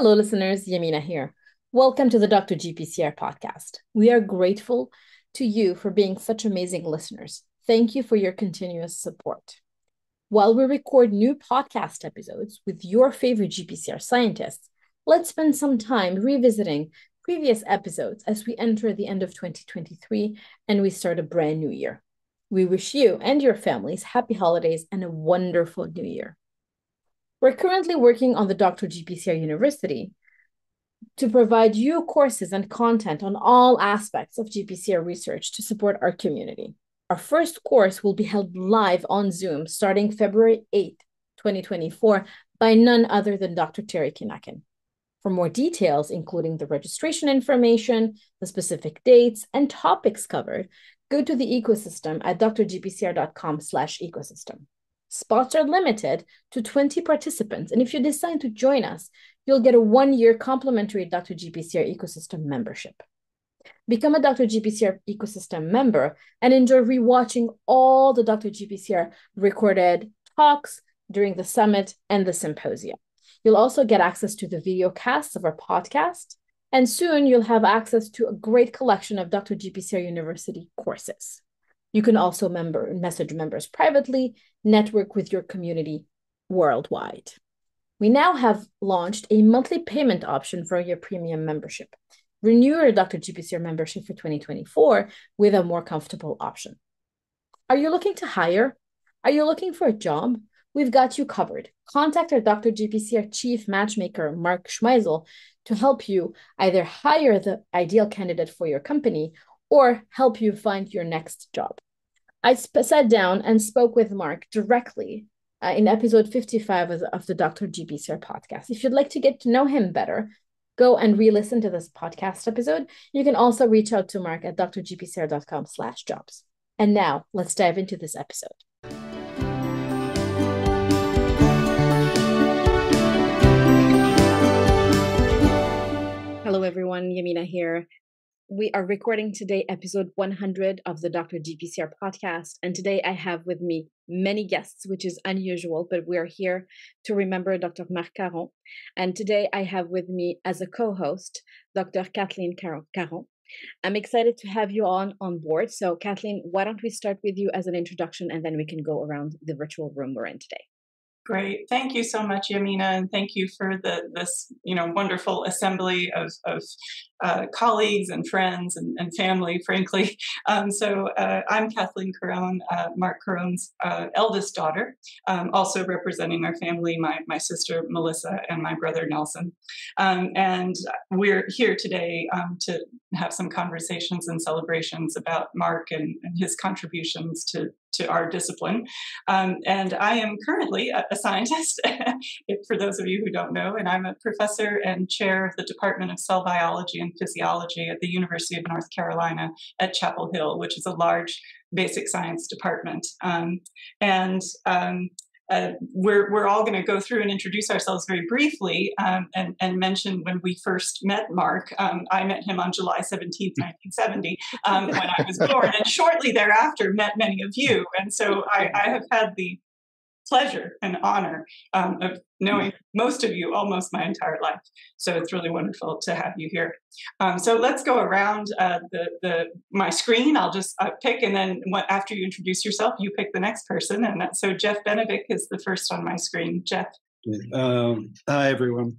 Hello, listeners. Yamina here. Welcome to the Dr. GPCR podcast. We are grateful to you for being such amazing listeners. Thank you for your continuous support. While we record new podcast episodes with your favorite GPCR scientists, let's spend some time revisiting previous episodes as we enter the end of 2023 and we start a brand new year. We wish you and your families happy holidays and a wonderful new year. We're currently working on the Dr. GPCR University to provide you courses and content on all aspects of GPCR research to support our community. Our first course will be held live on Zoom starting February 8, 2024, by none other than Dr. Terry Kenakin. For more details, including the registration information, the specific dates, and topics covered, go to the ecosystem at drgpcr.com slash ecosystem. Spots are limited to 20 participants, and if you decide to join us, you'll get a one-year complimentary Dr. GPCR ecosystem membership. Become a Dr. GPCR ecosystem member and enjoy rewatching all the Dr. GPCR recorded talks during the summit and the symposium. You'll also get access to the video casts of our podcast, and soon you'll have access to a great collection of Dr. GPCR University courses. You can also member message members privately, network with your community worldwide. We now have launched a monthly payment option for your premium membership. Renew your Dr. GPCR membership for 2024 with a more comfortable option. Are you looking to hire? Are you looking for a job? We've got you covered. Contact our Dr. GPCR chief matchmaker, Mark Schmeisel, to help you either hire the ideal candidate for your company or help you find your next job. I sat down and spoke with Mark directly uh, in episode 55 of the, of the Dr. GPCR podcast. If you'd like to get to know him better, go and re-listen to this podcast episode. You can also reach out to Mark at drgpcr.com slash jobs. And now let's dive into this episode. Hello, everyone. Yamina here we are recording today episode 100 of the Dr. GPCR podcast. And today I have with me many guests, which is unusual, but we are here to remember Dr. Marc Caron. And today I have with me as a co host Dr. Kathleen Caron. I'm excited to have you on on board. So, Kathleen, why don't we start with you as an introduction and then we can go around the virtual room we're in today. Great. Thank you so much, Yamina, and thank you for the this you know wonderful assembly of, of uh, colleagues and friends and, and family, frankly. Um, so uh, I'm Kathleen Caron, uh, Marc Caron's uh, eldest daughter, um, also representing our family, my, my sister Melissa and my brother Nelson. Um, and we're here today um, to have some conversations and celebrations about Mark and, and his contributions to, to our discipline. Um, and I am currently a, a scientist, for those of you who don't know, and I'm a professor and chair of the Department of Cell Biology and and physiology at the University of North Carolina at Chapel Hill, which is a large basic science department. Um, and um, uh, we're, we're all going to go through and introduce ourselves very briefly um, and, and mention when we first met Mark. Um, I met him on July 17th, 1970, um, when I was born, and shortly thereafter met many of you. And so I, I have had the pleasure and honor um, of knowing most of you almost my entire life. So it's really wonderful to have you here. Um, so let's go around uh, the, the my screen. I'll just uh, pick, and then what, after you introduce yourself, you pick the next person. And that, so Jeff Benovic is the first on my screen. Jeff. Um, hi, everyone.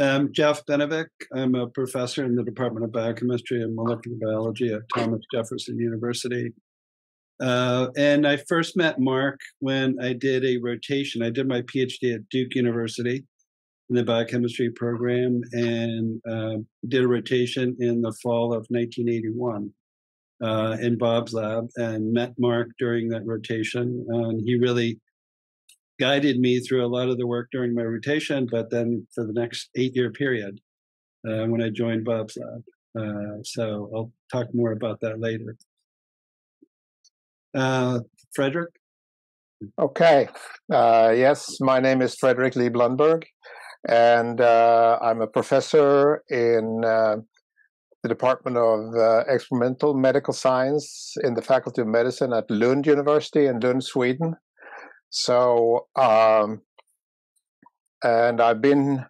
I'm Jeff Benovic. I'm a professor in the Department of Biochemistry and Molecular Biology at Thomas Jefferson University. Uh, and I first met Mark when I did a rotation. I did my PhD at Duke University in the biochemistry program and uh, did a rotation in the fall of 1981 uh, in Bob's lab and met Mark during that rotation. And he really guided me through a lot of the work during my rotation, but then for the next eight year period uh, when I joined Bob's lab. Uh, so I'll talk more about that later. Uh, Frederick? Okay. Uh, yes, my name is Frederick Leeb-Lundberg, and uh, I'm a professor in uh, the Department of uh, Experimental Medical Science in the Faculty of Medicine at Lund University in Lund, Sweden. So, um, and I've been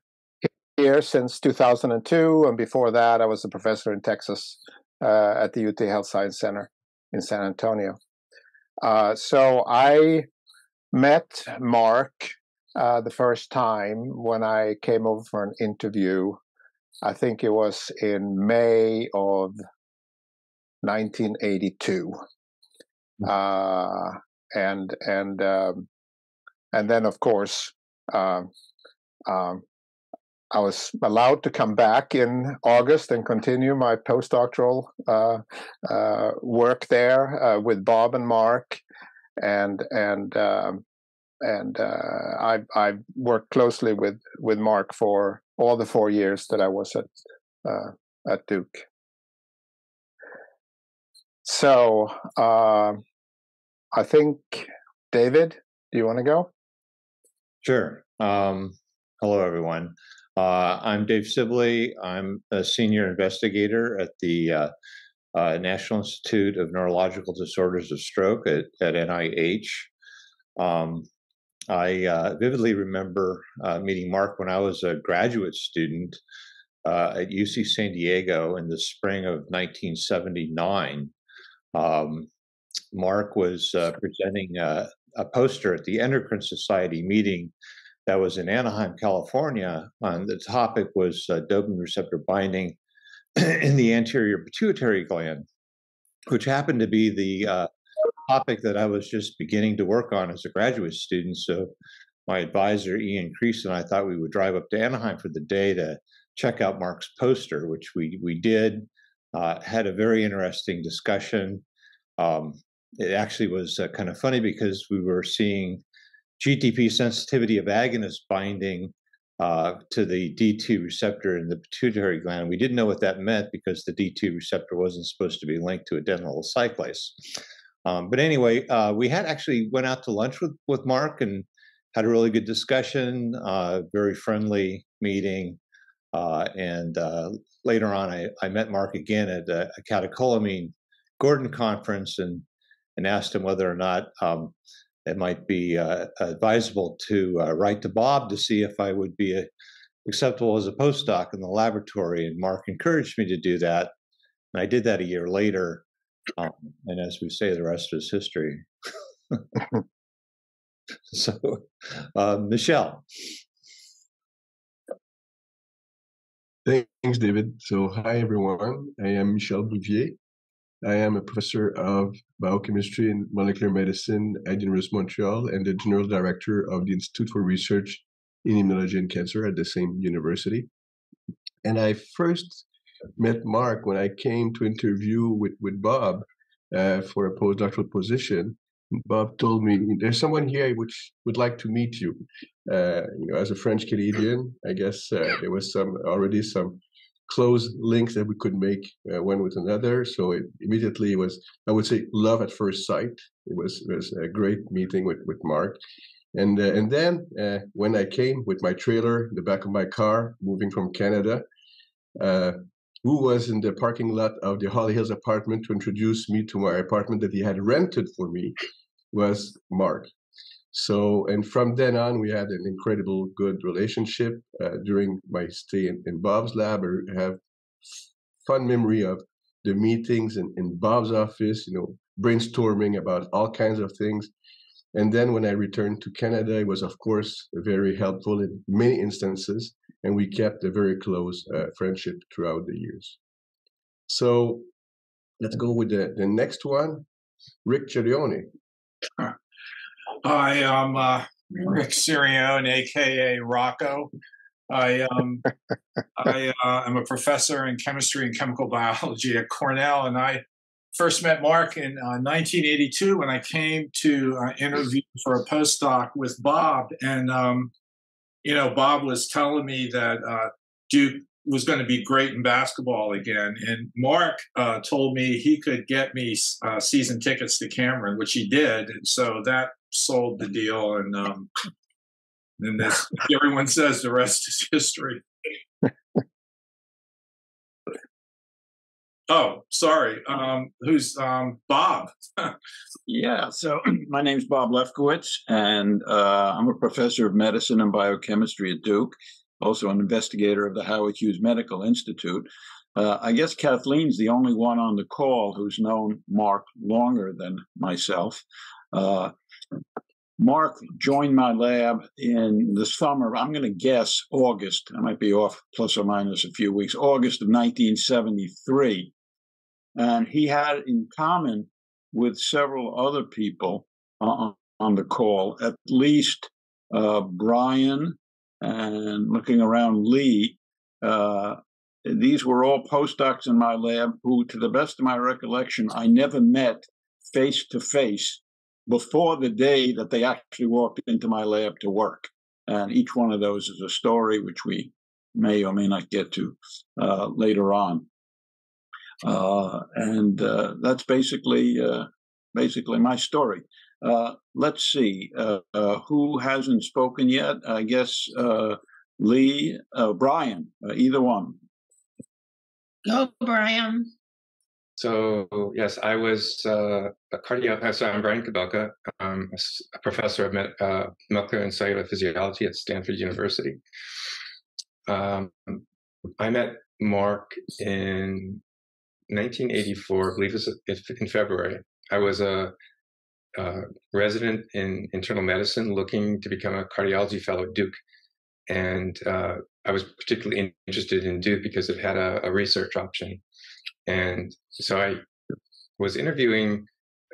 here since 2002, and before that, I was a professor in Texas uh, at the UT Health Science Center in San Antonio. Uh, so I met Mark uh, the first time when I came over for an interview. I think it was in May of 1982, hmm. uh, and and um, and then of course um, um, I was allowed to come back in August and continue my postdoctoral uh, uh, work there uh, with Bob and Mark, and and um, and uh, I I worked closely with with Mark for all the four years that I was at uh, at Duke. So uh, I think David, do you want to go? Sure. Um, hello, everyone. Uh, I'm Dave Sibley. I'm a senior investigator at the uh, uh, National Institute of Neurological Disorders of Stroke at, at NIH. Um, I uh, vividly remember uh, meeting Mark when I was a graduate student uh, at UC San Diego in the spring of 1979. Um, Mark was presenting a poster at the Endocrine Society meeting that was in Anaheim, California. And the topic was uh, dopamine receptor binding in the anterior pituitary gland, which happened to be the uh, topic that I was just beginning to work on as a graduate student. So my advisor, Ian Creese, and I thought we would drive up to Anaheim for the day to check out Mark's poster, which we, we did. Uh, had a very interesting discussion. Um, it actually was uh, kind of funny because we were seeing GTP sensitivity of agonist binding uh, to the D2 receptor in the pituitary gland. We didn't know what that meant because the D2 receptor wasn't supposed to be linked to adenylyl cyclase. Um, but anyway, uh, we had actually went out to lunch with, with Mark and had a really good discussion, uh, very friendly meeting. Uh, and uh, later on, I, I, met Mark again at a, a catecholamine Gordon conference and, and asked him whether or not um, it might be uh, advisable to uh, write to Bob to see if I would be uh, acceptable as a postdoc in the laboratory. And Mark encouraged me to do that. And I did that a year later. Um, and as we say, the rest is history. so, uh, Michel. Thanks, David. So, hi, everyone. I am Michel Bouvier. I am a professor of biochemistry and molecular medicine at University of Montreal and the general director of the Institute for Research in Immunology and Cancer at the same university. And I first met Mark when I came to interview with, with Bob uh, for a postdoctoral position. Bob told me there's someone here which would like to meet you. Uh, you know, as a French Canadian, I guess uh, there was some already some close links that we could make uh, one with another. So it immediately was, I would say, love at first sight. It was it was a great meeting with with Mark, and uh, and then uh, when I came with my trailer in the back of my car, moving from Canada. Uh, who was in the parking lot of the Holly Hills apartment to introduce me to my apartment that he had rented for me was Mark. So, and from then on, we had an incredible good relationship. Uh, during my stay in, in, Bob's lab, I have fun memory of the meetings in, in Bob's office, you know, brainstorming about all kinds of things. And then when I returned to Canada, it was, of course, very helpful in many instances. And we kept a very close uh, friendship throughout the years. So let's go with the, the next one Rick Cerione. I am uh, Rick Cerione, aka Rocco. I um, I uh, am a professor in chemistry and chemical biology at Cornell, and I first met Mark in uh, 1982 when I came to uh, interview for a postdoc with Bob, and um, you know Bob was telling me that uh, Duke was going to be great in basketball again, and Mark uh, told me he could get me uh, season tickets to Cameron, which he did, and so that sold the deal, and um, and this everyone says the rest is history. oh, sorry. Um, who's um, Bob? yeah. So my name's Bob Lefkowitz, and uh, I'm a professor of medicine and biochemistry at Duke. also an investigator of the Howard Hughes Medical Institute. Uh, I guess Kathleen's the only one on the call who's known Mark longer than myself. Uh, Mark joined my lab in the summer, I'm going to guess August, I might be off plus or minus a few weeks, August of 1973. And he had in common with several other people on, on the call, at least uh, Brian and looking around Lee. Uh, these were all postdocs in my lab who, to the best of my recollection, I never met face to face before the day that they actually walked into my lab to work. And each one of those is a story which we may or may not get to uh, later on. Uh, and uh, that's basically uh, basically my story. Uh, let's see uh, who hasn't spoken yet. I guess Lee, Brian, either one. Go, Brian. So yes, I was uh, a cardio. Uh, so I'm Brian Kobilka. I'm a professor of uh, molecular and cellular physiology at Stanford University. Um, I met Mark in 1984, I believe it was in February. I was a, a resident in internal medicine, looking to become a cardiology fellow at Duke, and uh, I was particularly interested in Duke because it had a, a research option and so I was interviewing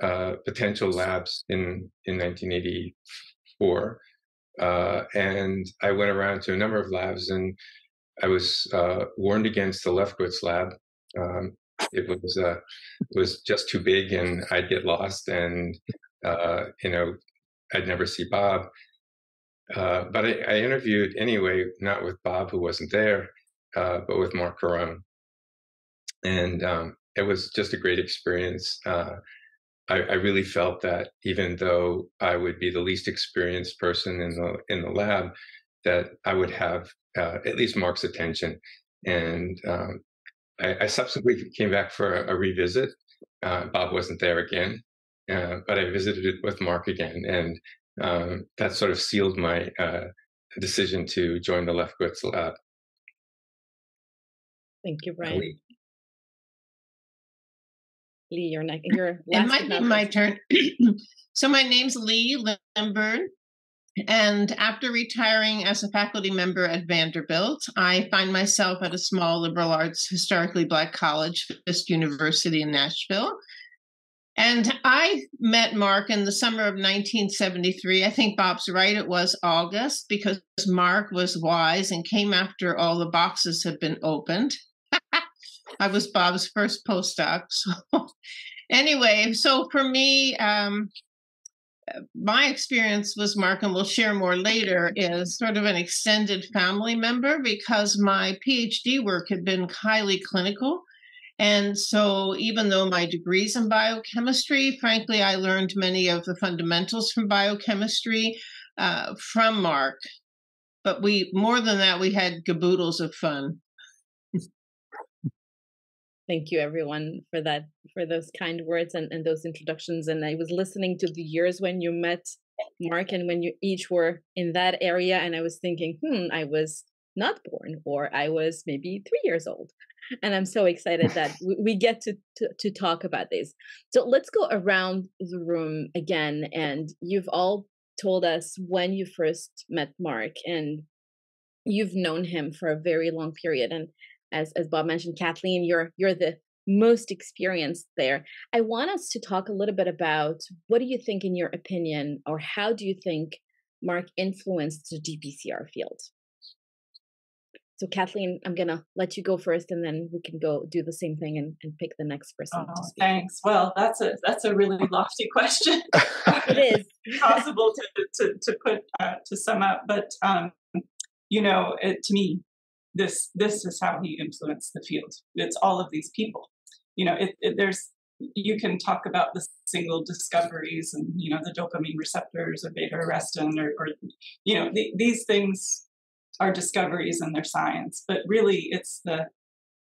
uh, potential labs in, in 1984. Uh, and I went around to a number of labs and I was uh, warned against the Lefkowitz lab. Um, it was uh, it was just too big and I'd get lost and uh, you know I'd never see Bob. Uh, but I, I, interviewed anyway, not with Bob who wasn't there, but with Marc Caron and um, it was just a great experience. Uh, I, I, really felt that even though I would be the least experienced person in the in the lab, that I would have uh, at least Mark's attention. And um, I, I, subsequently came back for a, a revisit. Uh, Bob wasn't there again, uh, but I visited it with Mark again, and um, that sort of sealed my uh, decision to join the Lefkowitz lab. Thank you, Brian. Lee, your neck. Mm, your it might be my turn. so my name's Lee Limbird, and after retiring as a faculty member at Vanderbilt, I find myself at a small liberal arts, historically black college, Fisk University in Nashville. And I met Mark in the summer of 1973. I think Bob's right, it was August, because Mark was wise and came after all the boxes had been opened. I was Bob's first postdoc. So anyway, so for me, um, my experience was Mark, and we'll share more later, is sort of an extended family member because my PhD work had been highly clinical. And so, even though my degree's in biochemistry, frankly, I learned many of the fundamentals from biochemistry uh, from Mark. But we, more than that, we had gaboodles of fun. Thank you, everyone, for that, for those kind words and, and those introductions. And I was listening to the years when you met Mark and when you each were in that area. And I was thinking, hmm, I was not born, or I was maybe three years old. And I'm so excited that we get to, to, to talk about this. So let's go around the room again. And you've all told us when you first met Mark, and you've known him for a very long period. And as as Bob mentioned, Kathleen, you're you're the most experienced there. I want us to talk a little bit about what do you think, in your opinion, or how do you think Mark influenced the GPCR field? So, Kathleen, I'm gonna let you go first, and then we can go do the same thing and, and pick the next person. Oh, thanks. Well, that's a that's a really lofty question. it is possible to to to put uh, to sum up, but um, you know, it, to me, this this is how he influenced the field. It's all of these people. You know, it, it, there's you can talk about the single discoveries and you know the dopamine receptors or beta arrestin or, or you know the, these things are discoveries and their science, but really it's the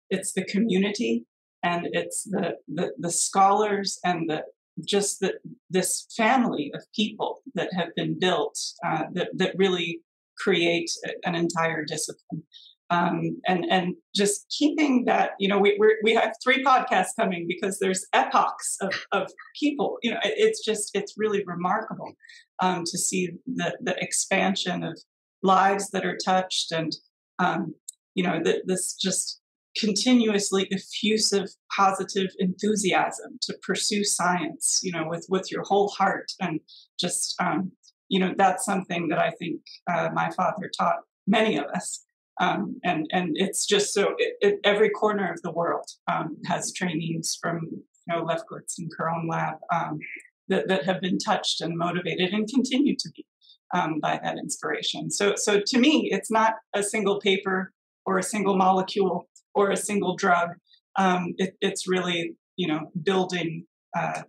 it's the community and it's the the, the scholars and the just the, this family of people that have been built uh, that that really create an entire discipline. Um, and and just keeping that, you know, we we have three podcasts coming because there's epochs of, of people. You know, it's just it's really remarkable um, to see the the expansion of lives that are touched and um, you know the, this just continuously effusive positive enthusiasm to pursue science you know with with your whole heart and just um, you know that's something that i think uh, my father taught many of us um, and and it's just so it, it, every corner of the world um, has trainees from you know lefkowitz and Caron lab um, that, that have been touched and motivated and continue to be um, by that inspiration so so to me it's not a single paper or a single molecule or a single drug. Um, it, it's really, you know, building uh,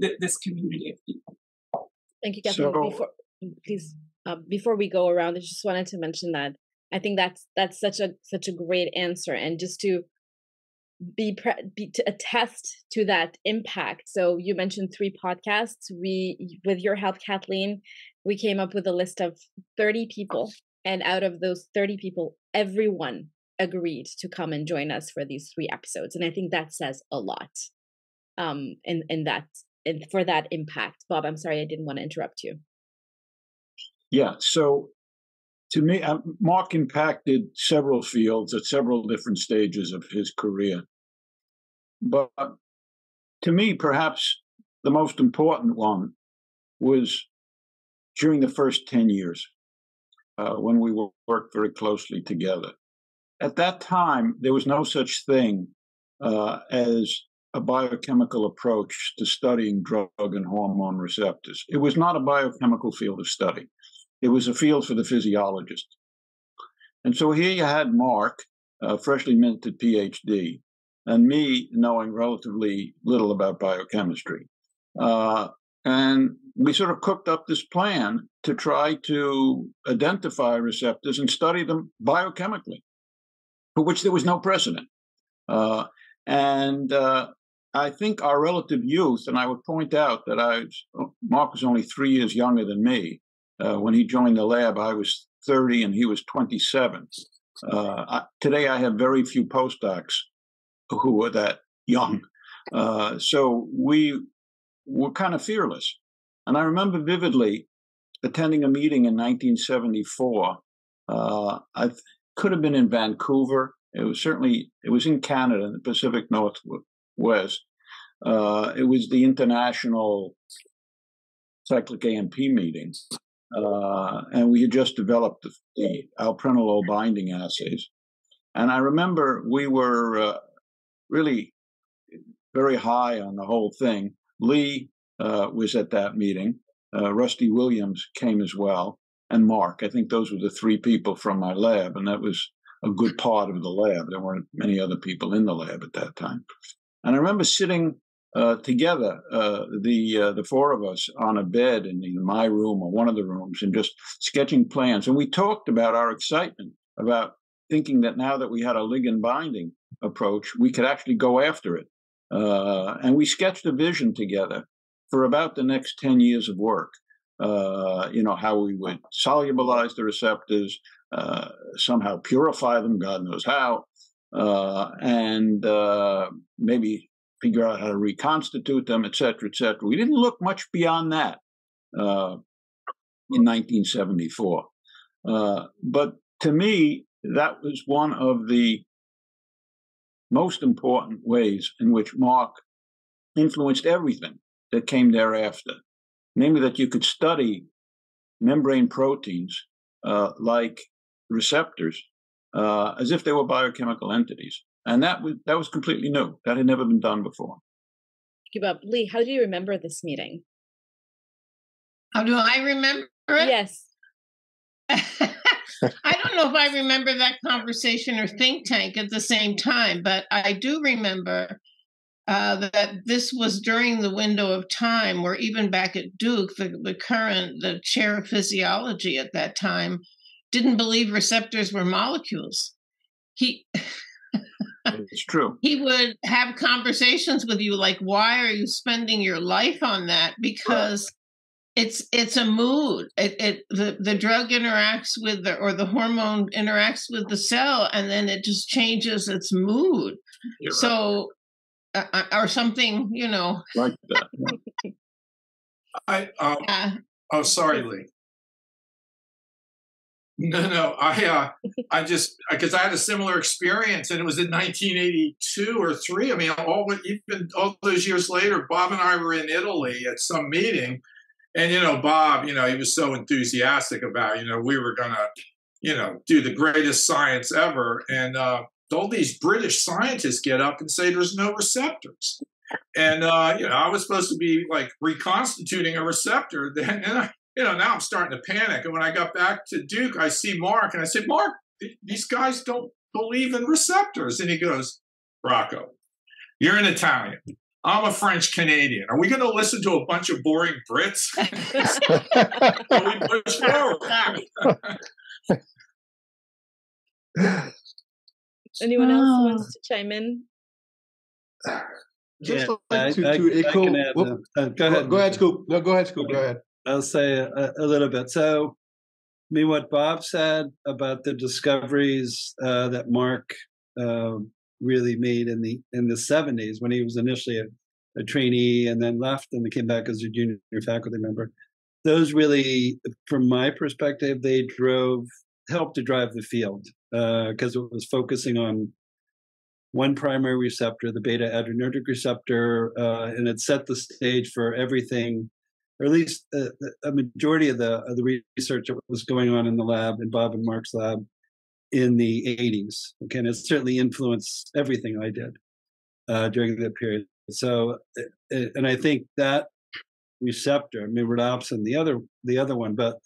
th- this community of people. Thank you, Kathleen. So, before, please, uh, before we go around, I just wanted to mention that I think that's that's such a such a great answer, and just to be, pre- be to attest to that impact. So you mentioned three podcasts. We, with your help, Kathleen, we came up with a list of thirty people, and out of those thirty people, everyone agreed to come and join us for these three episodes and i think that says a lot um in in that and for that impact bob i'm sorry i didn't want to interrupt you yeah so to me uh, mark impacted several fields at several different stages of his career. But to me perhaps the most important one was during the first 10 years uh, when we worked very closely together. At that time, there was no such thing uh, as a biochemical approach to studying drug and hormone receptors. It was not a biochemical field of study, it was a field for the physiologist. And so here you had Mark, a freshly minted PhD, and me knowing relatively little about biochemistry. Uh, and we sort of cooked up this plan to try to identify receptors and study them biochemically for which there was no precedent. Uh, and uh, I think our relative youth, and I would point out that I Mark was only three years younger than me. Uh, when he joined the lab, I was 30 and he was 27. Uh, I, today, I have very few postdocs who are that young. Uh, so we were kind of fearless. And I remember vividly attending a meeting in 1974. Uh, I could have been in Vancouver. It was certainly it was in Canada, in the Pacific Northwest. Uh, it was the international cyclic AMP meeting, uh, and we had just developed the, the alprenolol binding assays. And I remember we were uh, really very high on the whole thing. Lee uh, was at that meeting. Uh, Rusty Williams came as well and Mark. I think those were the three people from my lab, and that was a good part of the lab. There weren't many other people in the lab at that time. And I remember sitting uh, together, uh, the uh, the four of us, on a bed in my room or one of the rooms, and just sketching plans. And we talked about our excitement about thinking that now that we had a ligand binding approach, we could actually go after it. Uh, and we sketched a vision together for about the next 10 years of work uh, you know, how we would solubilize the receptors, uh, somehow purify them, God knows how, uh, and uh, maybe figure out how to reconstitute them, et cetera, et cetera. We didn't look much beyond that uh, in 1974. Uh, but to me, that was one of the most important ways in which Mark influenced everything that came thereafter namely that you could study membrane proteins uh, like receptors uh, as if they were biochemical entities. And that was that was completely new. That had never been done before. Bob. Lee, how do you remember this meeting? How do I remember it? Yes. I don't know if I remember that conversation or think tank at the same time, but I do remember uh, that this was during the window of time where even back at Duke, the, the current, the chair of physiology at that time, didn't believe receptors were molecules. He it's true. He would have conversations with you like, why are you spending your life on that? Because it's it's a mood. It, it the the drug interacts with the or the hormone interacts with the cell and then it just changes its mood. You're so right. uh, or something you know. Like that i um, uh, oh sorry lee no, no. I uh, I just because I had a similar experience, and it was in 1982 or three. I mean, all even all those years later, Bob and I were in Italy at some meeting, and you know, Bob, you know, he was so enthusiastic about, you know, we were gonna, you know, do the greatest science ever, and uh, all these British scientists get up and say there's no receptors. And uh, you know, I was supposed to be like reconstituting a receptor. Then, and I, you know, now I'm starting to panic. And when I got back to Duke, I see Mark and I said, Mark, these guys don't believe in receptors. And he goes, Rocco, you're an Italian. I'm a French Canadian. Are we going to listen to a bunch of boring Brits? we push Anyone else oh. wants to chime in? Just yeah, like to, I, to I, echo. I add, uh, uh, go ahead. Go ahead, Scoop. No, go ahead, Scoop. Go ahead. I'll say a, a, little bit. So, I mean, what Bob said about the discoveries uh, that Mark uh, really made in the in the 70s when he was initially a, a, trainee and then left and came back as a junior faculty member. Those really, from my perspective, they drove helped to drive the field because uh, it was focusing on one primary receptor, the beta adrenergic receptor, uh, and it set the stage for everything or at least a, a majority of the of the research that was going on in the lab in Bob and Mark's lab in the 80s. Okay, and it certainly influenced everything I did uh, during that period. So, and I think that receptor, I mean, rhodopsin, the other the other one, but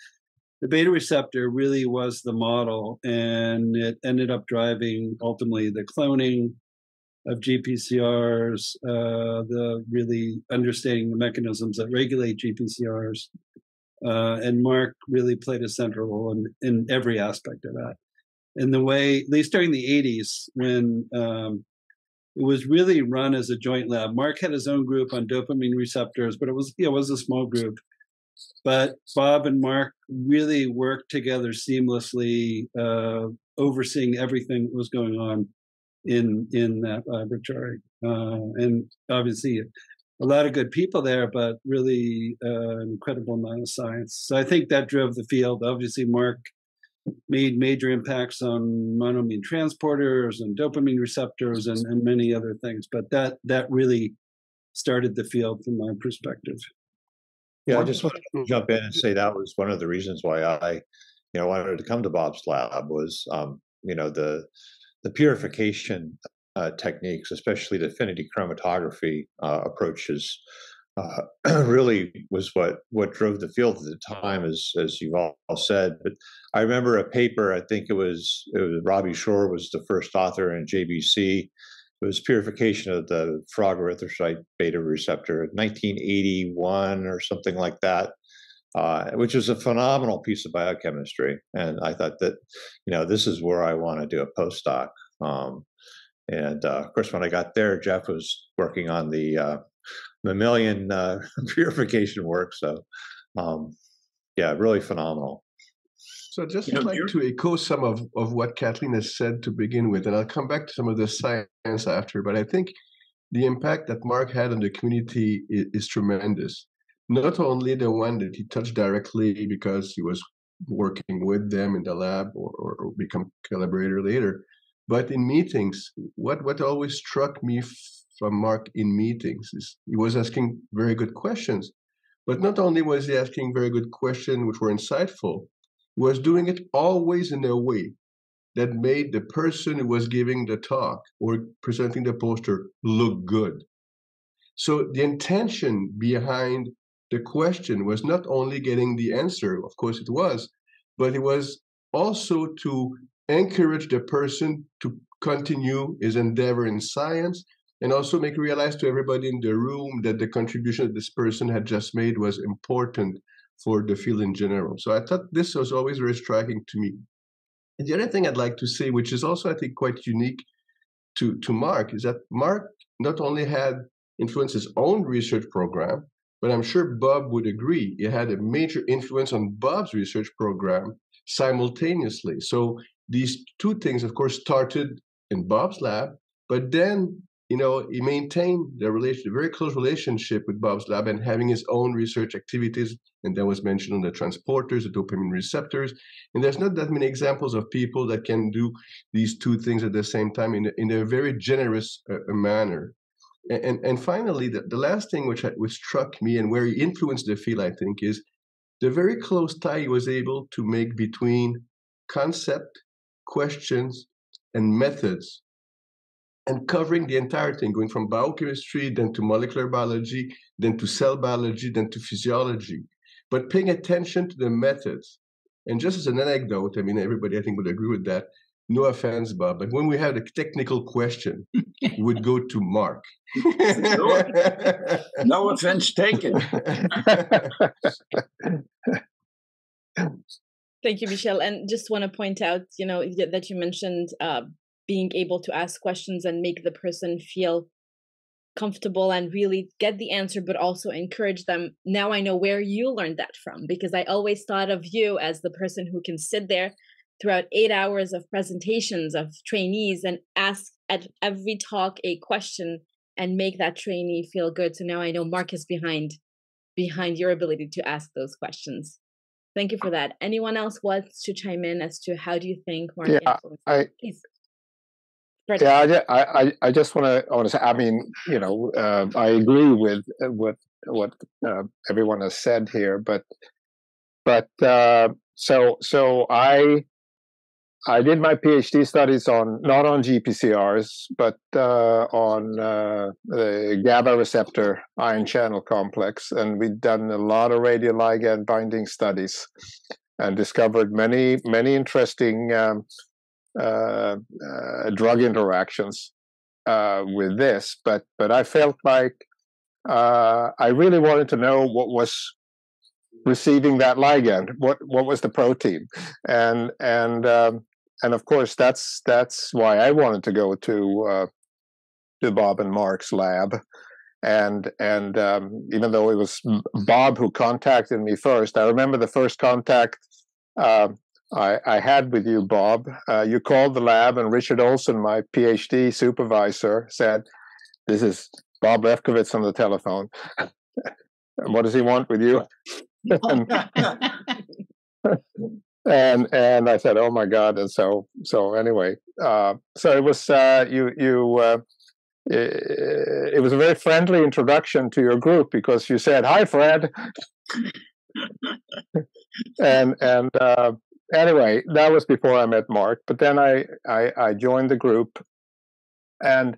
the beta receptor really was the model, and it ended up driving ultimately the cloning of GPCRs, uh, the really understanding the mechanisms that regulate GPCRs. Uh, and Mark really played a central role in, in every aspect of that. In the way, at least during the 80s, when um, it was really run as a joint lab. Mark had his own group on dopamine receptors, but it was it was a small group. But Bob and Mark really worked together seamlessly, uh, overseeing everything that was going on in in that laboratory, uh, and obviously a lot of good people there, but really uh, an incredible amount of science. So I think that drove the field. Obviously, Mark made major impacts on monoamine transporters and dopamine receptors and, and many other things, but that that really started the field from my perspective. Yeah, I just want to jump in and say that was one of the reasons why I, you know, wanted to come to Bob's lab was, um, you know, the the purification uh, techniques, especially the affinity chromatography uh, approaches, uh, really was what what drove the field at the time, as as you've all, all, said. But I remember a paper. I think it was it was Robbie Shorr was the first author in JBC. It was purification of the frog erythrocyte beta receptor, 1981 or something like that uh, which was a phenomenal piece of biochemistry. And I thought that, you know, this is where I want to do a postdoc. Um, and uh, of course, when I got there, Jeff was working on the uh, mammalian uh, purification work. So, um, yeah, really phenomenal. So just you like to echo some of, of what Kathleen has said to begin with, and I'll come back to some of the science after, but I think the impact that Mark had on the community is, is tremendous not only the one that he touched directly because he was working with them in the lab or, or, become collaborator later, but in meetings, what, what always struck me from Mark in meetings is he was asking very good questions. But not only was he asking very good questions which were insightful, he was doing it always in a way that made the person who was giving the talk or presenting the poster look good. So the intention behind the question was not only getting the answer, of course it was, but it was also to encourage the person to continue his endeavor in science and also make realize to everybody in the room that the contribution that this person had just made was important for the field in general. So I thought this was always very striking to me. And the other thing I'd like to say, which is also I think quite unique to, to Mark, is that Mark not only had influenced his own research program, but I'm sure Bob would agree. It had a major influence on Bob's research program simultaneously. So these two things, of course, started in Bob's lab, but then you know he maintained the relation, a very close relationship with Bob's lab, and having his own research activities. And that was mentioned on the transporters, the dopamine receptors. And there's not that many examples of people that can do these two things at the same time in a, in a very generous uh, manner. And, and, finally, the, the last thing which, which struck me and where he influenced the field, I think, is the very close tie he was able to make between concept, questions, and methods and covering the entire thing, going from biochemistry, then to molecular biology, then to cell biology, then to physiology, but paying attention to the methods. And just as an anecdote, I mean, everybody I think would agree with that. No offense, Bob, but when we had a technical question, we would go to Mark. no offense taken. Thank you, Michel. And just want to point out, you know, that you mentioned uh, being able to ask questions and make the person feel comfortable and really get the answer, but also encourage them. Now I know where you learned that from because I always thought of you as the person who can sit there throughout eight hours of presentations of trainees and ask at every talk a question and make that trainee feel good. So now I know Mark is behind behind your ability to ask those questions. Thank you for that. Anyone else wants to chime in as to how do you think Mark yeah, I, Please. Yeah, I, I, I just want to, I want to say, I mean, you know, uh, I agree with with what uh, everyone has said here, but, but uh, so so I I did my PhD studies on not on GPCRs, but uh, on uh, the GABA receptor ion channel complex, and we'd done a lot of radioligand binding studies, and discovered many many interesting um, uh, uh, drug interactions uh, with this, but but I felt like I really wanted to know what was receiving that ligand, what what was the protein, and and um, and of course that's that's why I wanted to go to uh, to Bob and Mark's lab, and and um, even though it was Bob who contacted me first, I remember the first contact uh, I, I had with you, Bob. Uh, you called the lab, and Richard Olsen, my PhD supervisor, said, "This is Bob Lefkowitz on the telephone. what does he want with you?" And, and, I said, "Oh my God!" And so so anyway, uh, so it was uh, you you. Uh, it, it was a very friendly introduction to your group because you said, "Hi, Fred," and and uh, anyway, that was before I met Mark. But then I I, I joined the group, and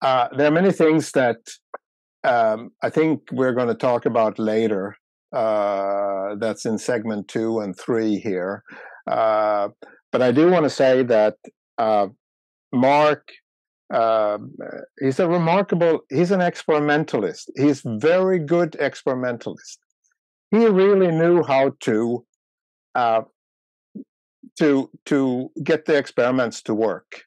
uh, there are many things that um, I think we're going to talk about later. Uh, that's in segment two and three here. Uh, but I do want to say that uh, Mark. Um, he's a remarkable. He's an experimentalist. He's very good experimentalist. He really knew how to uh, to to get the experiments to work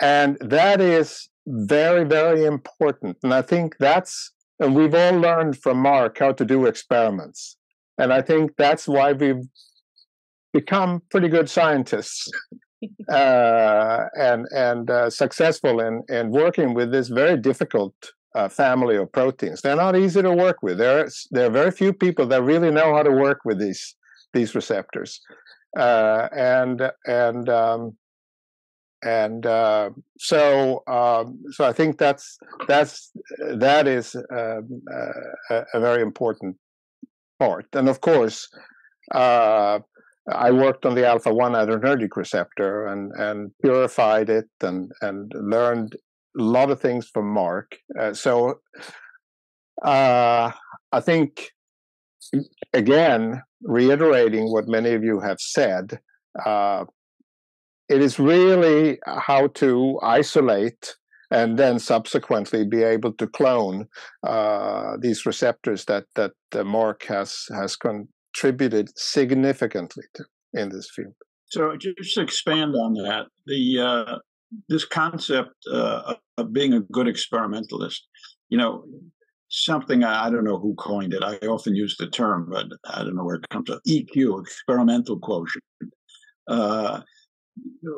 and that is very very important and i think that's and we've all learned from mark how to do experiments and i think that's why we've become pretty good scientists uh, and and uh, successful in in working with this very difficult uh, family of proteins. They're not easy to work with. There there are very few people that really know how to work with these these receptors uh, and and um, and uh, so um, so I think that's that's that is uh, a, a, very important part, and of course. Uh, I worked on the alpha one adrenergic receptor and and purified it and and learned a lot of things from Mark. Uh, so uh, I think again, reiterating what many of you have said, uh, it is really how to isolate and then subsequently be able to clone uh, these receptors that that uh, Mark has has contributed significantly to in this field. So just to expand on that, the uh, this concept uh, of being a good experimentalist, you know, something I don't know who coined it. I often use the term, but I don't know where it comes from. EQ, experimental quotient. Uh,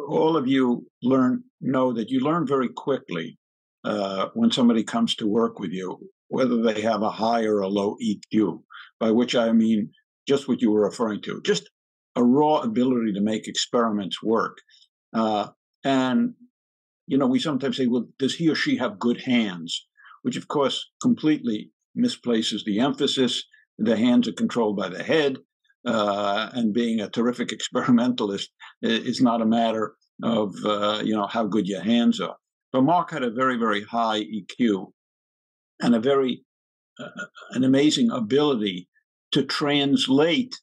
all of you learn know that you learn very quickly uh, when somebody comes to work with you whether they have a high or a low EQ. By which I mean just what you were referring to, just a raw ability to make experiments work. Uh, and you know, we sometimes say, well, does he or she have good hands? which of course completely misplaces the emphasis. The hands are controlled by the head, uh, and being a terrific experimentalist is not a matter of uh, you know how good your hands are. But Marc had a very very high EQ and a very uh, an amazing ability to translate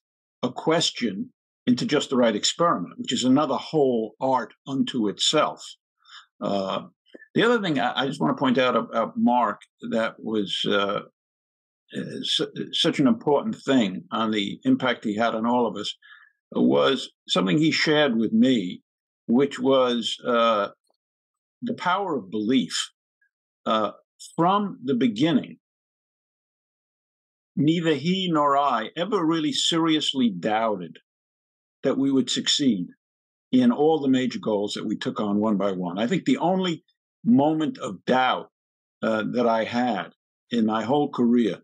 a question into just the right experiment, which is another whole art unto itself. Uh, the other thing I, I just want to point out about Marc that was uh, such an important thing on the impact he had on all of us was something he shared with me, which was uh, the power of belief. Uh, from the beginning, neither he nor I ever really seriously doubted that we would succeed in all the major goals that we took on one by one. I think the only moment of doubt uh, that I had in my whole career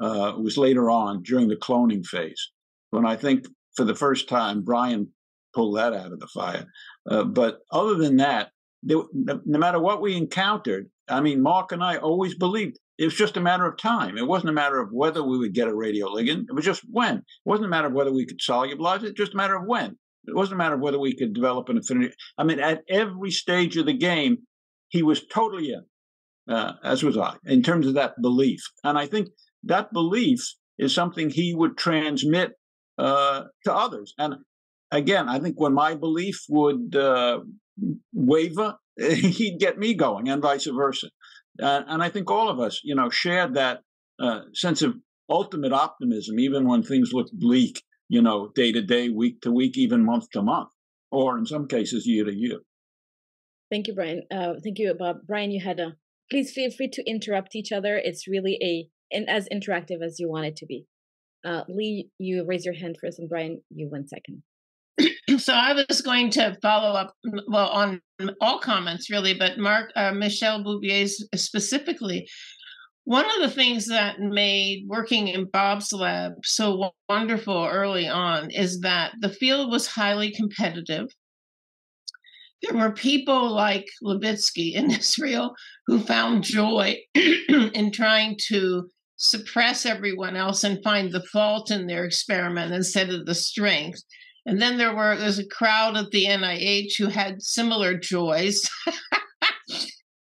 uh, was later on during the cloning phase, when I think for the first time Brian pulled that out of the fire. Uh, but other than that, no, no matter what we encountered, I mean, Marc and I always believed it was just a matter of time. It wasn't a matter of whether we would get a radioligand. It was just when. It wasn't a matter of whether we could solubilize it, just a matter of when. It wasn't a matter of whether we could develop an affinity. I mean, at every stage of the game, he was totally in, uh, as was I, in terms of that belief. And I think that belief is something he would transmit uh, to others. And again, I think when my belief would uh, waver, he'd get me going, and vice versa. and I think all of us, you know, shared that uh, sense of ultimate optimism, even when things look bleak, you know, day to day, week to week, even month to month, or in some cases, year to year. Thank you, Brian. Uh, thank you, Bob. Brian, you had a. Please feel free to interrupt each other. It's really a and as interactive as you want it to be. Uh, Lee, you raise your hand first, and Brian, you one second. so I was going to follow up, well, on all comments really, but Marc, uh, Michel Bouvier specifically. One of the things that made working in Bob's lab so wonderful early on is that the field was highly competitive there were people like Levitzki in Israel who found joy in trying to suppress everyone else and find the fault in their experiment instead of the strength. And then there were there's a crowd at the NIH who had similar joys.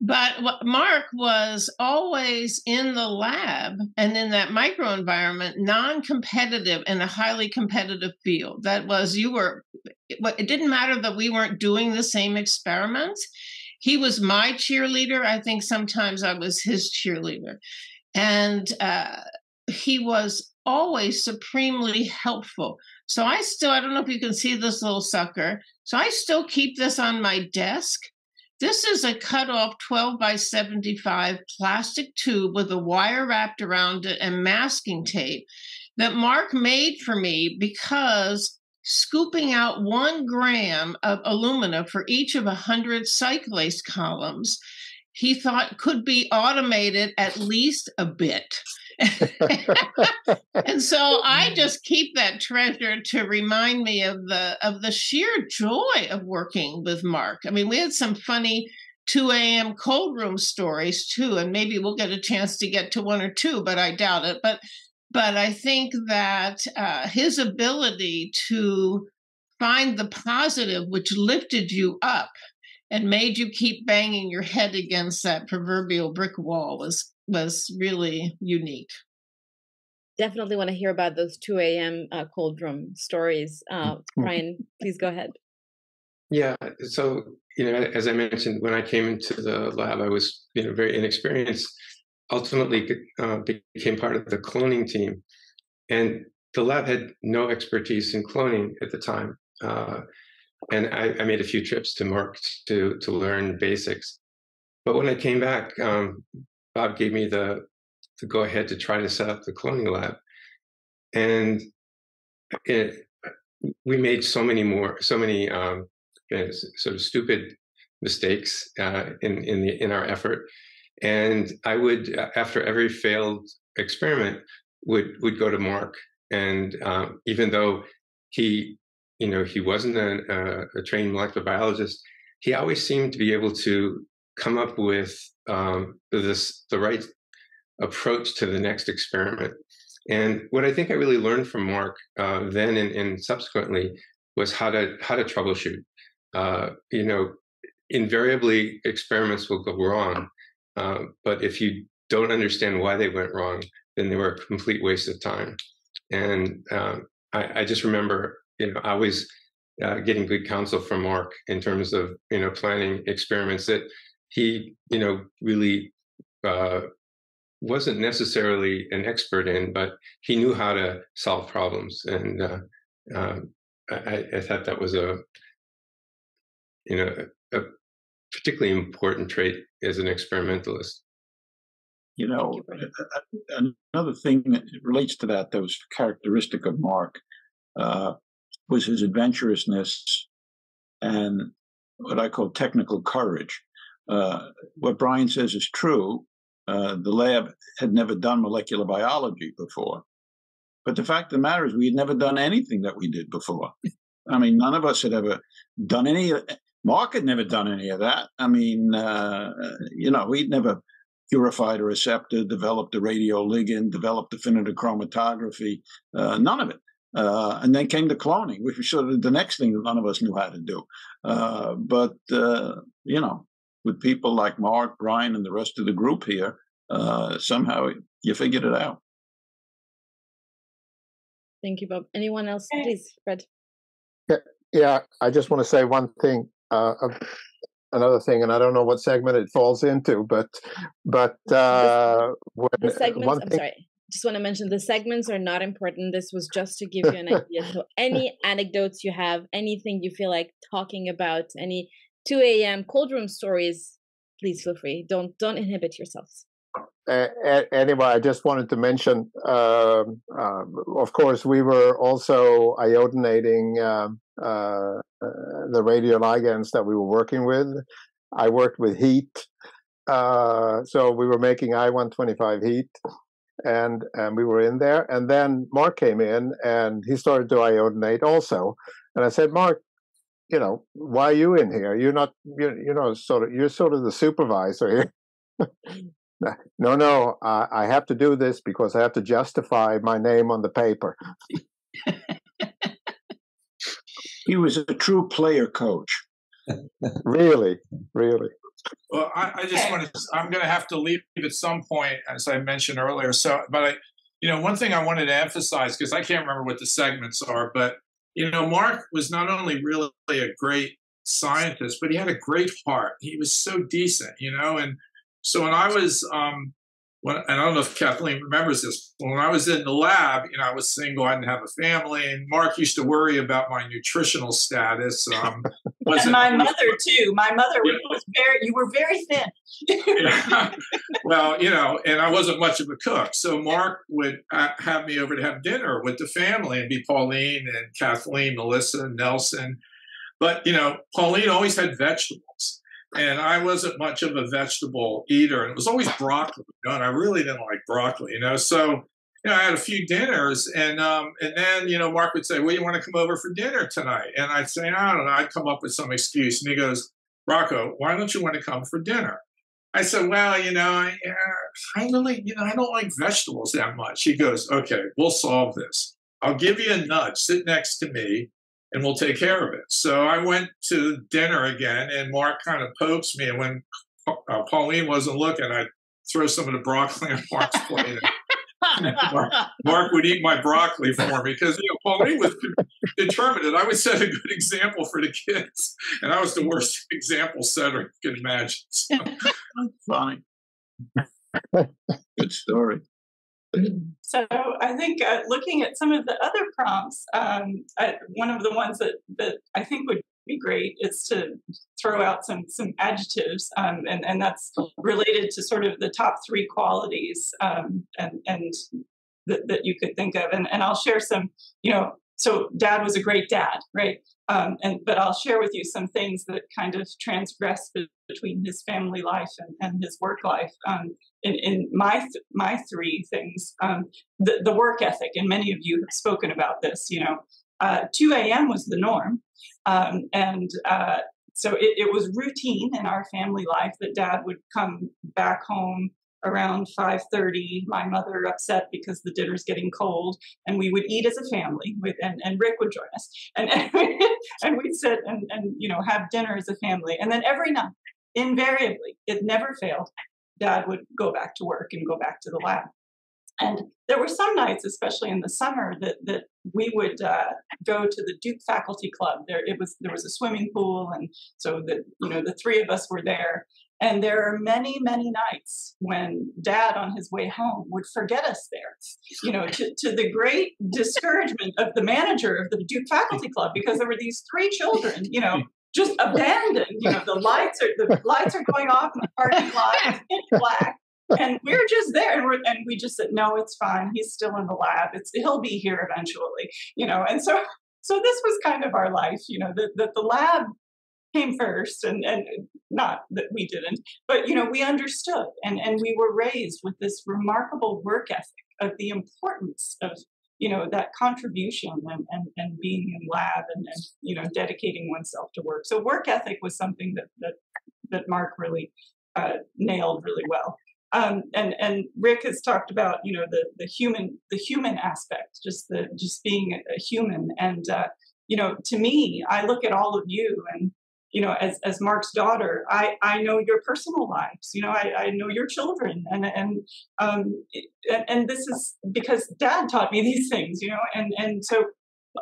But Marc was always in the lab and in that microenvironment, non competitive in a highly competitive field. That was, you were, it didn't matter that we weren't doing the same experiments. He was my cheerleader. I think sometimes I was his cheerleader. And uh, he was always supremely helpful. So I still, I don't know if you can see this little sucker. So I still keep this on my desk this is a cut off 12 by 75 plastic tube with a wire wrapped around it and masking tape that Marc made for me because scooping out one gram of alumina for each of a 100 cyclase columns, he thought could be automated at least a bit. and so I just keep that treasure to remind me of the of the sheer joy of working with Marc. I mean, we had some funny 2 a.m. cold room stories too, and maybe we'll get a chance to get to one or two, but I doubt it. But but I think that uh, his ability to find the positive, which lifted you up and made you keep banging your head against that proverbial brick wall, was was really unique. Definitely want to hear about those 2 a.m. Uh, cold room stories. Uh, Brian, please go ahead. Yeah. So, you know, as I mentioned, when I came into the lab, I was, you know, very inexperienced. Ultimately, uh, became part of the cloning team, and the lab had no expertise in cloning at the time. And I, I, made a few trips to Marc to to learn basics. But when I came back, um, Bob gave me the the go ahead to try to set up the cloning lab, and it, we made so many more, so many um, sort of stupid mistakes uh, in in the in our effort. And I would, after every failed experiment, would would go to Marc, and um, even though he, you know, he wasn't a, a, a, trained molecular biologist, he always seemed to be able to come up with um, this the right approach to the next experiment. And what I think I really learned from Marc uh, then and, and, subsequently was how to how to troubleshoot. Uh, you know, invariably experiments will go wrong, uh, but if you don't understand why they went wrong, then they were a complete waste of time. And um, I, I, just remember, you know, I was uh, getting good counsel from Marc in terms of you know planning experiments that he you know really uh, wasn't necessarily an expert in, but he knew how to solve problems, and uh, uh, I, I, thought that was a, you know, a, a, particularly important trait as an experimentalist. You know, another thing that relates to that that was characteristic of Marc. Uh, was his adventurousness and what I call technical courage. Uh, what Brian says is true. Uh, the lab had never done molecular biology before. But the fact of the matter is, we had never done anything that we did before. I mean, none of us had ever done any. Marc had never done any of that. I mean, uh, you know, we'd never purified a receptor, developed a radioligand, developed the affinity chromatography. Uh, none of it. Uh, and then came the cloning, which was sort of the next thing that none of us knew how to do. Uh, but uh, you know, with people like Marc, Brian, and the rest of the group here, uh, somehow you figured it out. Thank you, Bob. Anyone else, please, Fred? Yeah, yeah. I just want to say one thing. Uh, another thing, and I don't know what segment it falls into, but but uh, when, the segments. I'm thing, sorry. Just want to mention the segments are not important. This was just to give you an idea. So any anecdotes you have, anything you feel like talking about, any 2 a.m. cold room stories, please feel free. Don't don't inhibit yourselves. Uh, anyway, I just wanted to mention, uh, uh, of course, we were also iodinating um, uh, the radioligands that we were working with. I worked with HEAT, uh, so we were making I-125 HEAT, and and we were in there. And then Marc came in, and he started to iodinate also. And I said, Marc, you know, why are you in here? You're not, you, you know, sort of, you're sort of the supervisor here. no, no, uh, I have to do this because I have to justify my name on the paper. he was a true player coach. really, really. Well, I, I just want to. I'm going to have to leave at some point, as I mentioned earlier. So, but I, you know, one thing I wanted to emphasize because I can't remember what the segments are, but you know, Marc was not only really a great scientist, but he had a great heart. He was so decent, you know. And so when I was um, when, and I don't know if Kathleen remembers this, when I was in the lab, you know, I was single, I didn't have a family, and Marc used to worry about my nutritional status. Um, and my mother too. My mother was very, you were very thin. yeah. Well, you know, and I wasn't much of a cook, so Marc would have me over to have dinner with the family, and be Pauline and Kathleen, Melissa, and Nelson. But you know, Pauline always had vegetables and I wasn't much of a vegetable eater, and it was always broccoli. You know, and I really didn't like broccoli, you know. So, you know, I had a few dinners, and um, and then you know, Marc would say, "Well, you want to come over for dinner tonight?" And I'd say, "I don't know." I'd come up with some excuse, and he goes, "Rocco, why don't you want to come for dinner?" I said, "Well, you know, I, I really, you know, I don't like vegetables that much." He goes, "Okay, we'll solve this. I'll give you a nudge. Sit next to me." And we'll take care of it. So I went to dinner again, and Marc kind of pokes me. And when uh, Pauline wasn't looking, I'd throw some of the broccoli on Marc's plate. Marc, Marc, would eat my broccoli for me because you know, Pauline was determined that I would set a good example for the kids, and I was the worst example setter you can imagine. So. That's Funny, good story. So I think uh, looking at some of the other prompts, um, I, one of the ones that, that I think would be great is to throw out some some adjectives, um, and and that's related to sort of the top three qualities um, and and that, that you could think of. And and I'll share some, you know. So dad was a great dad, right? Um, and but I'll share with you some things that kind of transgress between his family life and, and his work life. Um, in, in my th- my three things, um, the the work ethic, and many of you have spoken about this. You know, uh, 2 a.m. was the norm. Um, and uh, so it, it, was routine in our family life that dad would come back home around 5.30 my mother upset because the dinner's getting cold and we would eat as a family with, and, and rick would join us and, and we'd sit and, and you know have dinner as a family and then every night invariably it never failed dad would go back to work and go back to the lab and there were some nights, especially in the summer, that that we would uh, go to the Duke Faculty Club. There, it was there was a swimming pool, and so the you know the three of us were there. And there are many, many nights when Dad, on his way home, would forget us there. You know, to, to the great discouragement of the manager of the Duke Faculty Club, because there were these three children. You know, just abandoned. You know, the lights are the lights are going off in the parking lot, pitch black and we are just there and, we're, and, we just said no it's fine he's still in the lab it's he'll be here eventually you know and so so this was kind of our life you know that the, the lab came first and and not that we didn't but you know we understood and and we were raised with this remarkable work ethic of the importance of you know that contribution and, and, and being in lab and, and you know dedicating oneself to work so work ethic was something that that that mark really uh, nailed really well um, and and Rick has talked about you know the the human the human aspect, just the just being a human. And uh, you know, to me, I look at all of you, and you know, as as Marc's daughter, I I know your personal lives. You know, I, I know your children, and and um and, and this is because Dad taught me these things. You know, and and so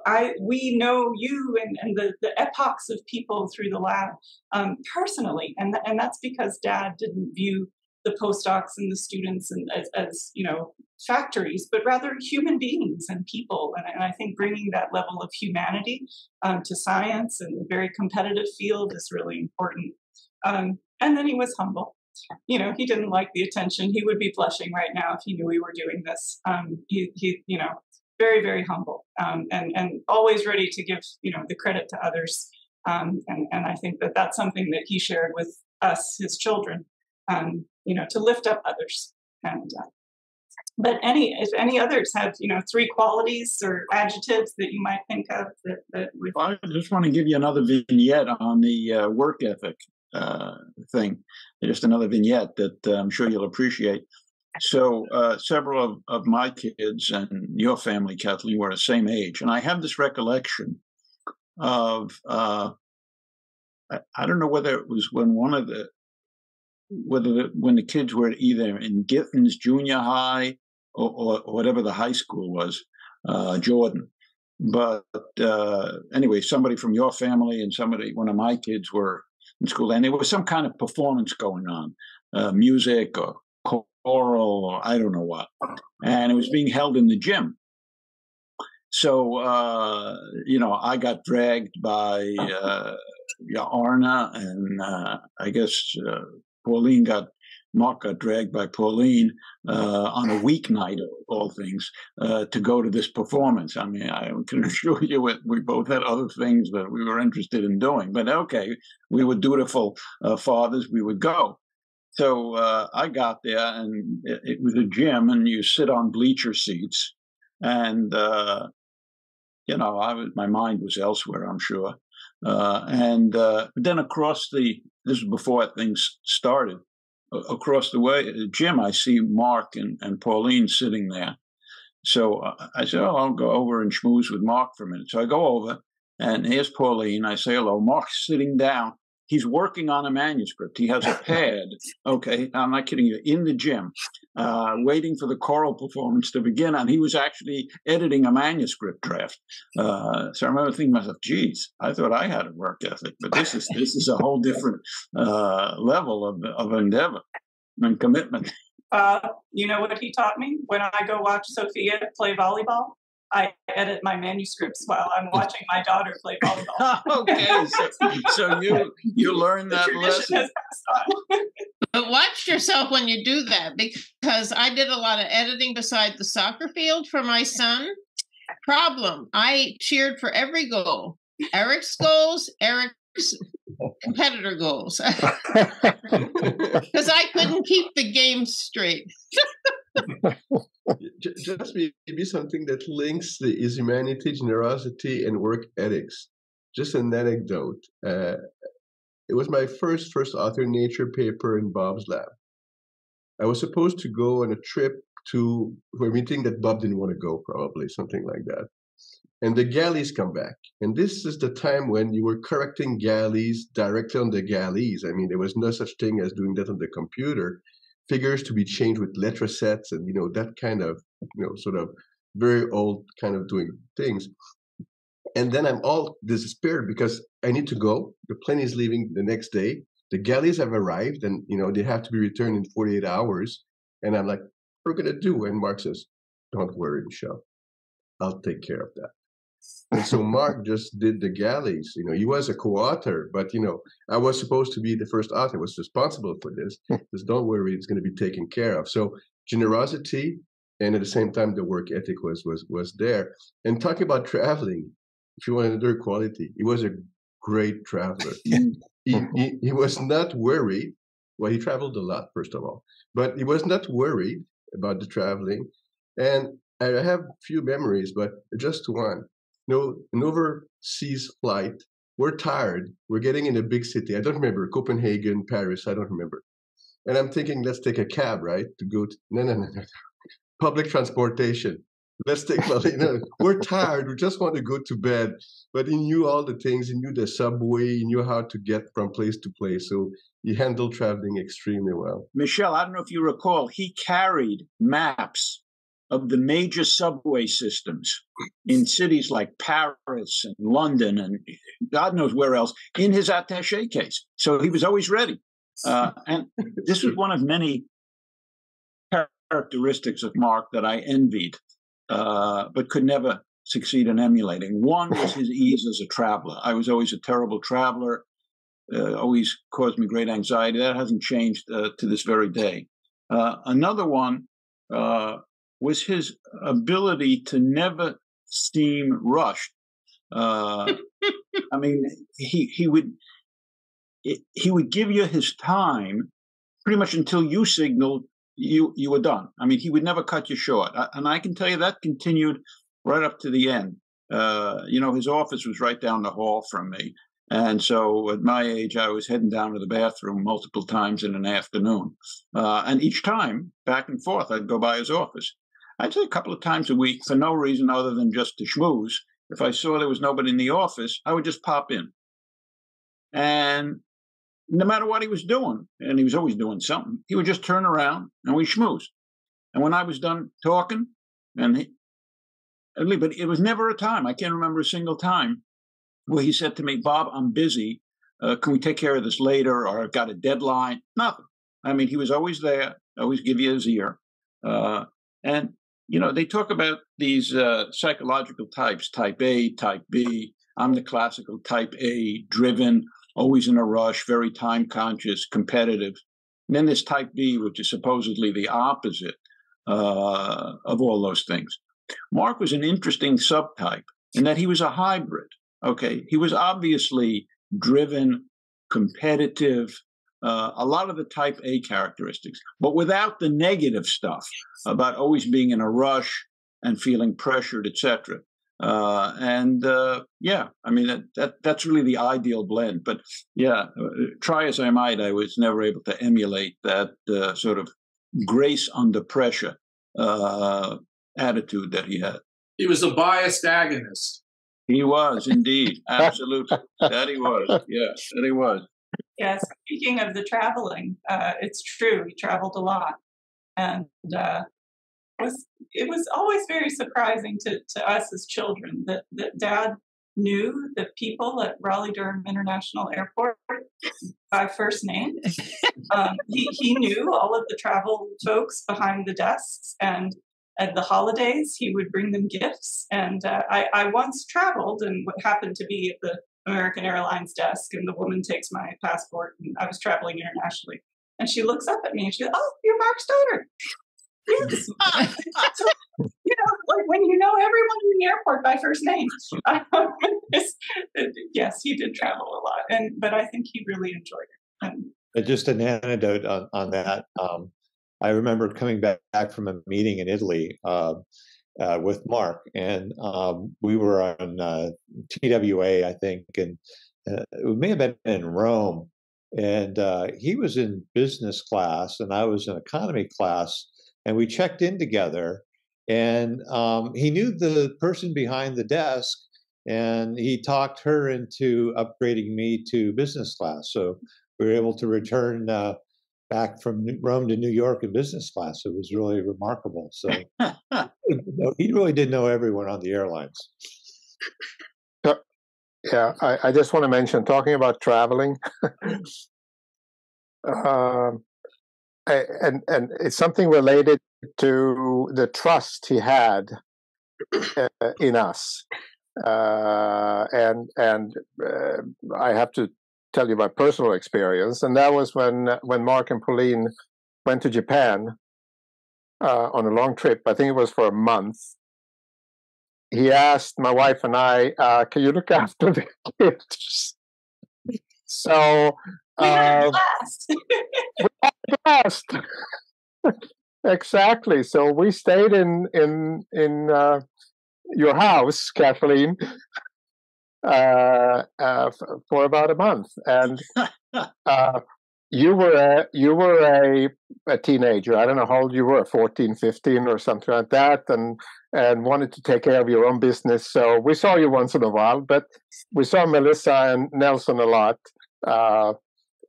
I we know you and, and the, the epochs of people through the lab um, personally, and and that's because Dad didn't view the postdocs and the students and as, as you know factories, but rather human beings and people. And, and I think bringing that level of humanity um, to science and a very competitive field is really important. Um, and then he was humble. You know, he didn't like the attention. He would be blushing right now if he knew we were doing this. Um, he, he, you know, very, very humble um, and and always ready to give you know the credit to others. Um, and and I think that that's something that he shared with us, his children, um, you know, to lift up others. And uh, but any if any others have you know three qualities or adjectives that you might think of that, that would... I just want to give you another vignette on the uh, work ethic uh, thing. Just another vignette that uh, I'm sure you'll appreciate. So uh, several of, of my kids and your family, Kathleen, were the same age, and I have this recollection of uh, I, I don't know whether it was when one of the whether the, when the kids were either in Githens Junior High or, or, whatever the high school was, uh, Jordan. But uh, anyway, somebody from your family and somebody, one of my kids were in school, and there was some kind of performance going on, uh, music or choral or I don't know what, and it was being held in the gym. So uh, you know, I got dragged by uh, Arna and uh, I guess uh, Pauline got Marc got dragged by Pauline uh, on a weeknight of all things uh, to go to this performance. I mean, I can assure you we both had other things that we were interested in doing. But okay, we were dutiful uh, fathers. We would go. So uh, I got there, and it, it, was a gym, and you sit on bleacher seats, and uh, you know, I was, my mind was elsewhere. I'm sure. Uh, and then across the this was before things started. Across the way, Jim, I see Marc and, and Pauline sitting there. So uh, I said, Oh, I'll go over and schmooze with Marc for a minute. So I go over, and here's Pauline. I say hello. Marc's sitting down he's working on a manuscript. He has a pad. Okay, I'm not kidding you. In the gym, uh, waiting for the choral performance to begin, and he was actually editing a manuscript draft. Uh, so I remember thinking to myself, "Geez, I thought I had a work ethic, but this is this is a whole different uh, level of of endeavor and commitment." Uh, you know what he taught me when I go watch Sophia play volleyball? I edit my manuscripts while I'm watching my daughter play volleyball. okay, so, so you you learned that lesson. but watch yourself when you do that because I did a lot of editing beside the soccer field for my son. Problem: I cheered for every goal. Eric's goals, Eric's competitor goals, because I couldn't keep the game straight. Just maybe something that links the is humanity, generosity, and work ethics. Just an anecdote. Uh, it was my first first author nature paper in Bob's lab. I was supposed to go on a trip to a meeting that Bob didn't want to go, probably something like that. And the galleys come back, and this is the time when you were correcting galleys directly on the galleys. I mean, there was no such thing as doing that on the computer figures to be changed with letter sets and you know that kind of you know sort of very old kind of doing things. And then i'm all despaired because i need to go. The plane is leaving the next day. The galleys have arrived and you know they have to be returned in 48 hours. And i'm like we're we going to do? And mark says don't worry michelle. I'll take care of that and so Mark just did the galleys. You know, he was a co-author, but you know, I was supposed to be the first author, I was responsible for this. Hmm. Just don't worry, it's going to be taken care of. So generosity and at the same time the work ethic was was was there. And talking about traveling, if you want another quality, he was a great traveler. he, he, he was not worried. Well, he traveled a lot, first of all, but he was not worried about the traveling. And I have few memories, but just one know, an overseas flight. We're tired. We're getting in a big city. I don't remember Copenhagen, Paris. I don't remember. And I'm thinking, let's take a cab, right? To go to no, no, no, no. Public transportation. Let's take, you know, we're tired. We just want to go to bed. But he knew all the things. He knew the subway. He knew how to get from place to place. So he handled traveling extremely well. Michel, I don't know if you recall, he carried maps of the major subway systems in cities like Paris and London and God knows where else in his attache case. So he was always ready. Uh, and this was one of many characteristics of Marc that I envied, uh, but could never succeed in emulating. One was his ease as a traveler. I was always a terrible traveler, uh, always caused me great anxiety. That hasn't changed uh, to this very day. Uh, another one uh, was his ability to never seem rushed. Uh, I mean, he he would he would give you his time pretty much until you signaled you you were done. I mean, he would never cut you short, and I can tell you that continued right up to the end. Uh, you know, his office was right down the hall from me, and so at my age, I was heading down to the bathroom multiple times in an afternoon, uh, and each time back and forth, I'd go by his office. I'd say a couple of times a week for no reason other than just to schmooze. If I saw there was nobody in the office, I would just pop in. And no matter what he was doing, and he was always doing something, he would just turn around and we schmooze. And when I was done talking, and he, but it was never a time, I can't remember a single time where he said to me, Bob, I'm busy. Uh, can we take care of this later? Or I've got a deadline. Nothing. I mean, he was always there, always give you his ear. Uh, and you know, they talk about these uh, psychological types, type A, type B. I'm the classical type A, driven, always in a rush, very time conscious, competitive. And then there's type B, which is supposedly the opposite uh, of all those things. Marc was an interesting subtype in that he was a hybrid. Okay. He was obviously driven, competitive, uh, a lot of the type A characteristics, but without the negative stuff about always being in a rush and feeling pressured, etc. Uh, and uh, yeah, I mean that, that that's really the ideal blend. But yeah, try as I might, I was never able to emulate that uh, sort of grace under pressure uh, attitude that he had. He was a biased agonist. He was indeed, absolutely. that he was. yes, that he was. Yeah, speaking of the traveling, uh, it's true. He traveled a lot, and uh, it was it was always very surprising to, to us as children that, that Dad knew the people at Raleigh Durham International Airport by first name. Um, he he knew all of the travel folks behind the desks, and at the holidays, he would bring them gifts. And uh, I, I once traveled and what happened to be at the American Airlines desk, and the woman takes my passport, and I was traveling internationally. And she looks up at me and she goes, Oh, you're Mark Stoddard. Yes. so, you know, like when you know everyone in the airport by first name. yes, he did travel a lot, and but I think he really enjoyed it. And just an anecdote on, on that. Um, I remember coming back, back from a meeting in Italy uh, uh, with Marc, and um, we were on uh, TWA, I think, and uh, it may have been in Rome. And uh, he was in business class, and I was in economy class, and we checked in together. And um, he knew the person behind the desk, and he talked her into upgrading me to business class. So we were able to return uh, back from Rome to New York in business class. It was really remarkable. So he really did know everyone on the airlines. Yeah, I, I just want to mention talking about traveling. um, and and it's something related to the trust he had uh, in us, uh, and and uh, I have to tell you my personal experience, and that was when when Marc and Pauline went to Japan uh, on a long trip. I think it was for a month. He asked my wife and I, uh, "Can you look after the kids?" so uh, we last. exactly. So we stayed in in in uh, your house, Kathleen, uh, uh, for about a month, and uh, you were a you were a, a teenager. I don't know how old you were, 14, 15 or something like that, and and wanted to take care of your own business. So we saw you once in a while, but we saw Melissa and Nelson a lot. Uh,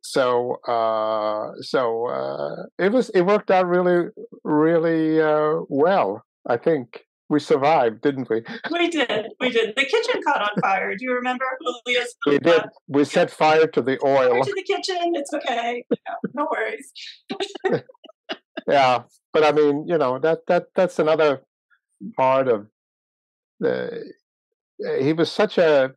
so uh, so uh, it was it worked out really really uh, well. I think we survived, didn't we? We did. We did. The kitchen caught on fire. Do you remember? Julia's we did. We set fire to the oil. To the kitchen. It's okay. No, no worries. yeah, but I mean, you know that that that's another part of the. He was such a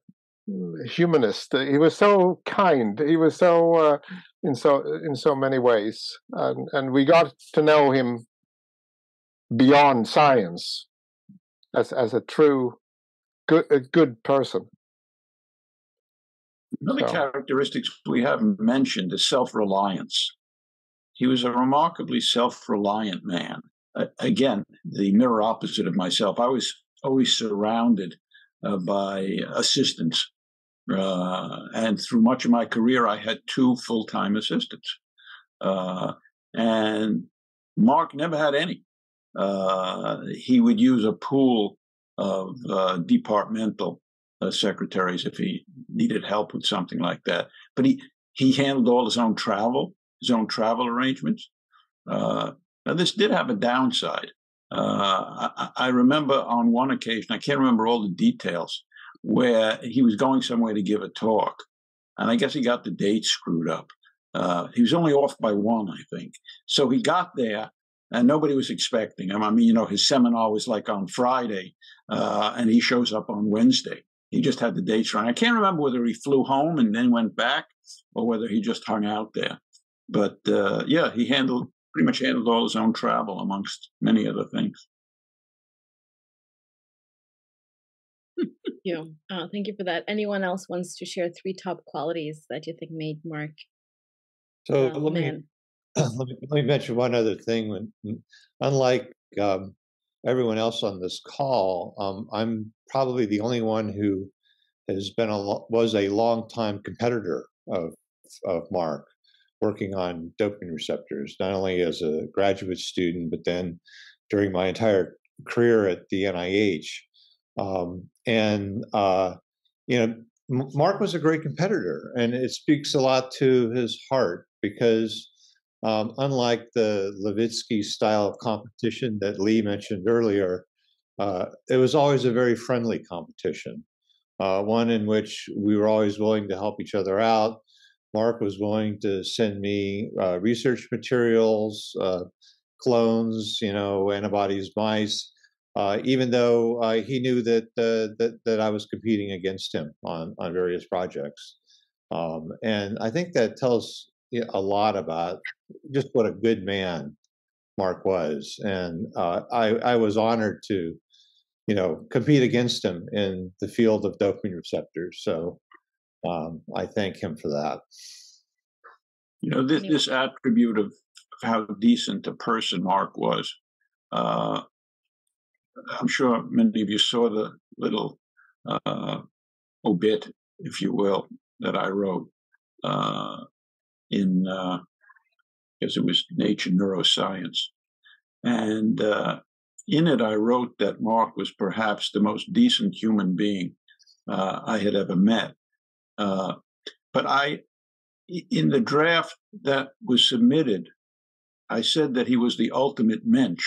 humanist. He was so kind. He was so uh, in so in so many ways, and and we got to know him beyond science as as a true good a good person. Another so. characteristics we haven't mentioned is self-reliance. He was a remarkably self-reliant man. Uh, again, the mirror opposite of myself. I was always surrounded uh, by assistants, uh, and through much of my career, I had two full-time assistants, uh, and Marc never had any he would use a pool of uh, departmental uh, secretaries if he needed help with something like that. But he he handled all his own travel, his own travel arrangements. Uh, now this did have a downside. Uh, I, I remember on one occasion, I can't remember all the details, where he was going somewhere to give a talk, and I guess he got the date screwed up. Uh, he was only off by one, I think. So he got there and nobody was expecting him. I mean, you know, his seminar was like on Friday, uh, and he shows up on Wednesday. He just had the dates wrong. I can't remember whether he flew home and then went back, or whether he just hung out there. But uh, yeah, he handled pretty much handled all his own travel, amongst many other things. thank you. Uh, thank you for that. Anyone else wants to share three top qualities that you think made Marc? So uh, let me let, me, let me mention one other thing. When, unlike um, everyone else on this call, um, I'm probably the only one who has been a was a long time competitor of of Marc, working on dopamine receptors, not only as a graduate student, but then during my entire career at the NIH. Um, and uh, you know, Marc was a great competitor, and it speaks a lot to his heart because um, unlike the Levitzki style of competition that Lee mentioned earlier, uh, it was always a very friendly competition, uh, one in which we were always willing to help each other out. Marc was willing to send me uh, research materials, uh, clones, you know, antibodies, mice, uh, even though uh, he knew that, that that I was competing against him on on various projects. Um, and I think that tells a lot about just what a good man Marc was. And uh, I, I was honored to, you know, compete against him in the field of dopamine receptors. So um, I thank him for that. You know, this, this attribute of how decent a person Marc was, uh, I'm sure many of you saw the little uh, obit, if you will, that I wrote uh, in, uh, because it was Nature Neuroscience. And uh, in it, I wrote that Marc was perhaps the most decent human being uh, I had ever met. Uh, but I, in the draft that was submitted, I said that he was the ultimate mensch.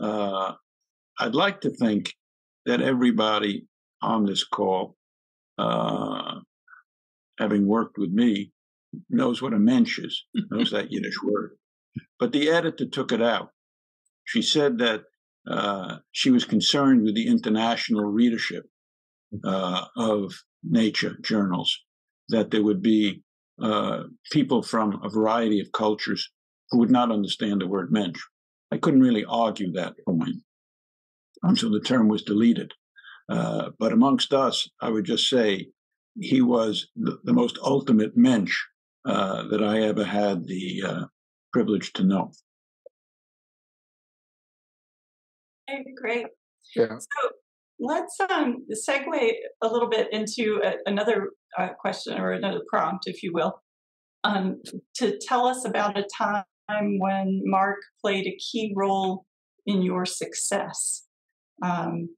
Uh, I'd like to think that everybody on this call, uh, having worked with me, knows what a mensch is, knows that Yiddish word. But the editor took it out. She said that uh, she was concerned with the international readership uh, of nature journals, that there would be uh, people from a variety of cultures who would not understand the word mensch. I couldn't really argue that point until the term was deleted. Uh, but amongst us, I would just say he was the, the most ultimate mensch uh, that I ever had the uh, privilege to know. Okay, great. Yeah. So let's um, segue a little bit into a, another uh, question or another prompt, if you will, um, to tell us about a time when Marc played a key role in your success. Um,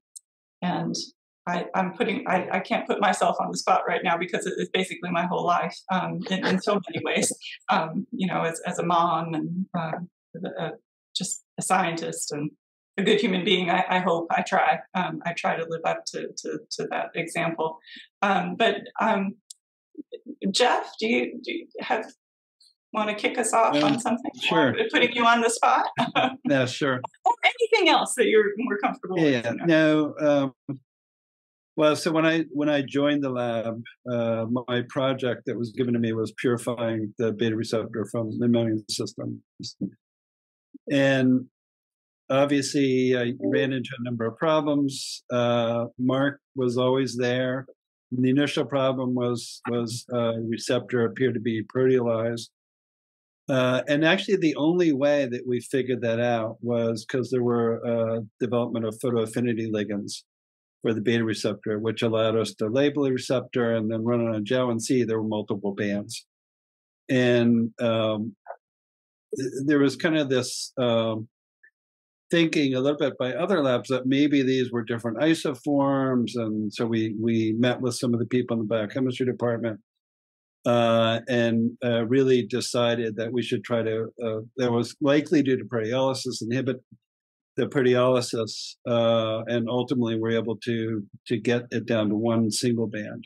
and I, am putting, I, I, can't put myself on the spot right now because it's basically my whole life um, in, in, so many ways. Um, you know, as, as a mom and uh, just a scientist and a good human being. I, I hope I try. Um, I try to live up to to, to that example. Um, but um, Jeff, do you, do you have want to kick us off on something? Sure. Putting you on the spot. yeah, sure. Or anything else that you're more comfortable yeah, with? No. Well, so when I when I joined the lab, uh, my project that was given to me was purifying the beta receptor from the immune system, and obviously I ran into a number of problems. Uh, Marc was always there. The initial problem was was uh, receptor appeared to be proteolyzed. Uh, and actually, the only way that we figured that out was because there were uh, development of photoaffinity ligands for the beta receptor, which allowed us to label the receptor and then run it on gel and see there were multiple bands. And um, there was kind of this um, thinking a little bit by other labs that maybe these were different isoforms, and so we we met with some of the people in the biochemistry department uh, and uh, really decided that we should try to uh, that was likely due to proteolysis inhibit the proteolysis, uh, and ultimately we're able to to get it down to one single band.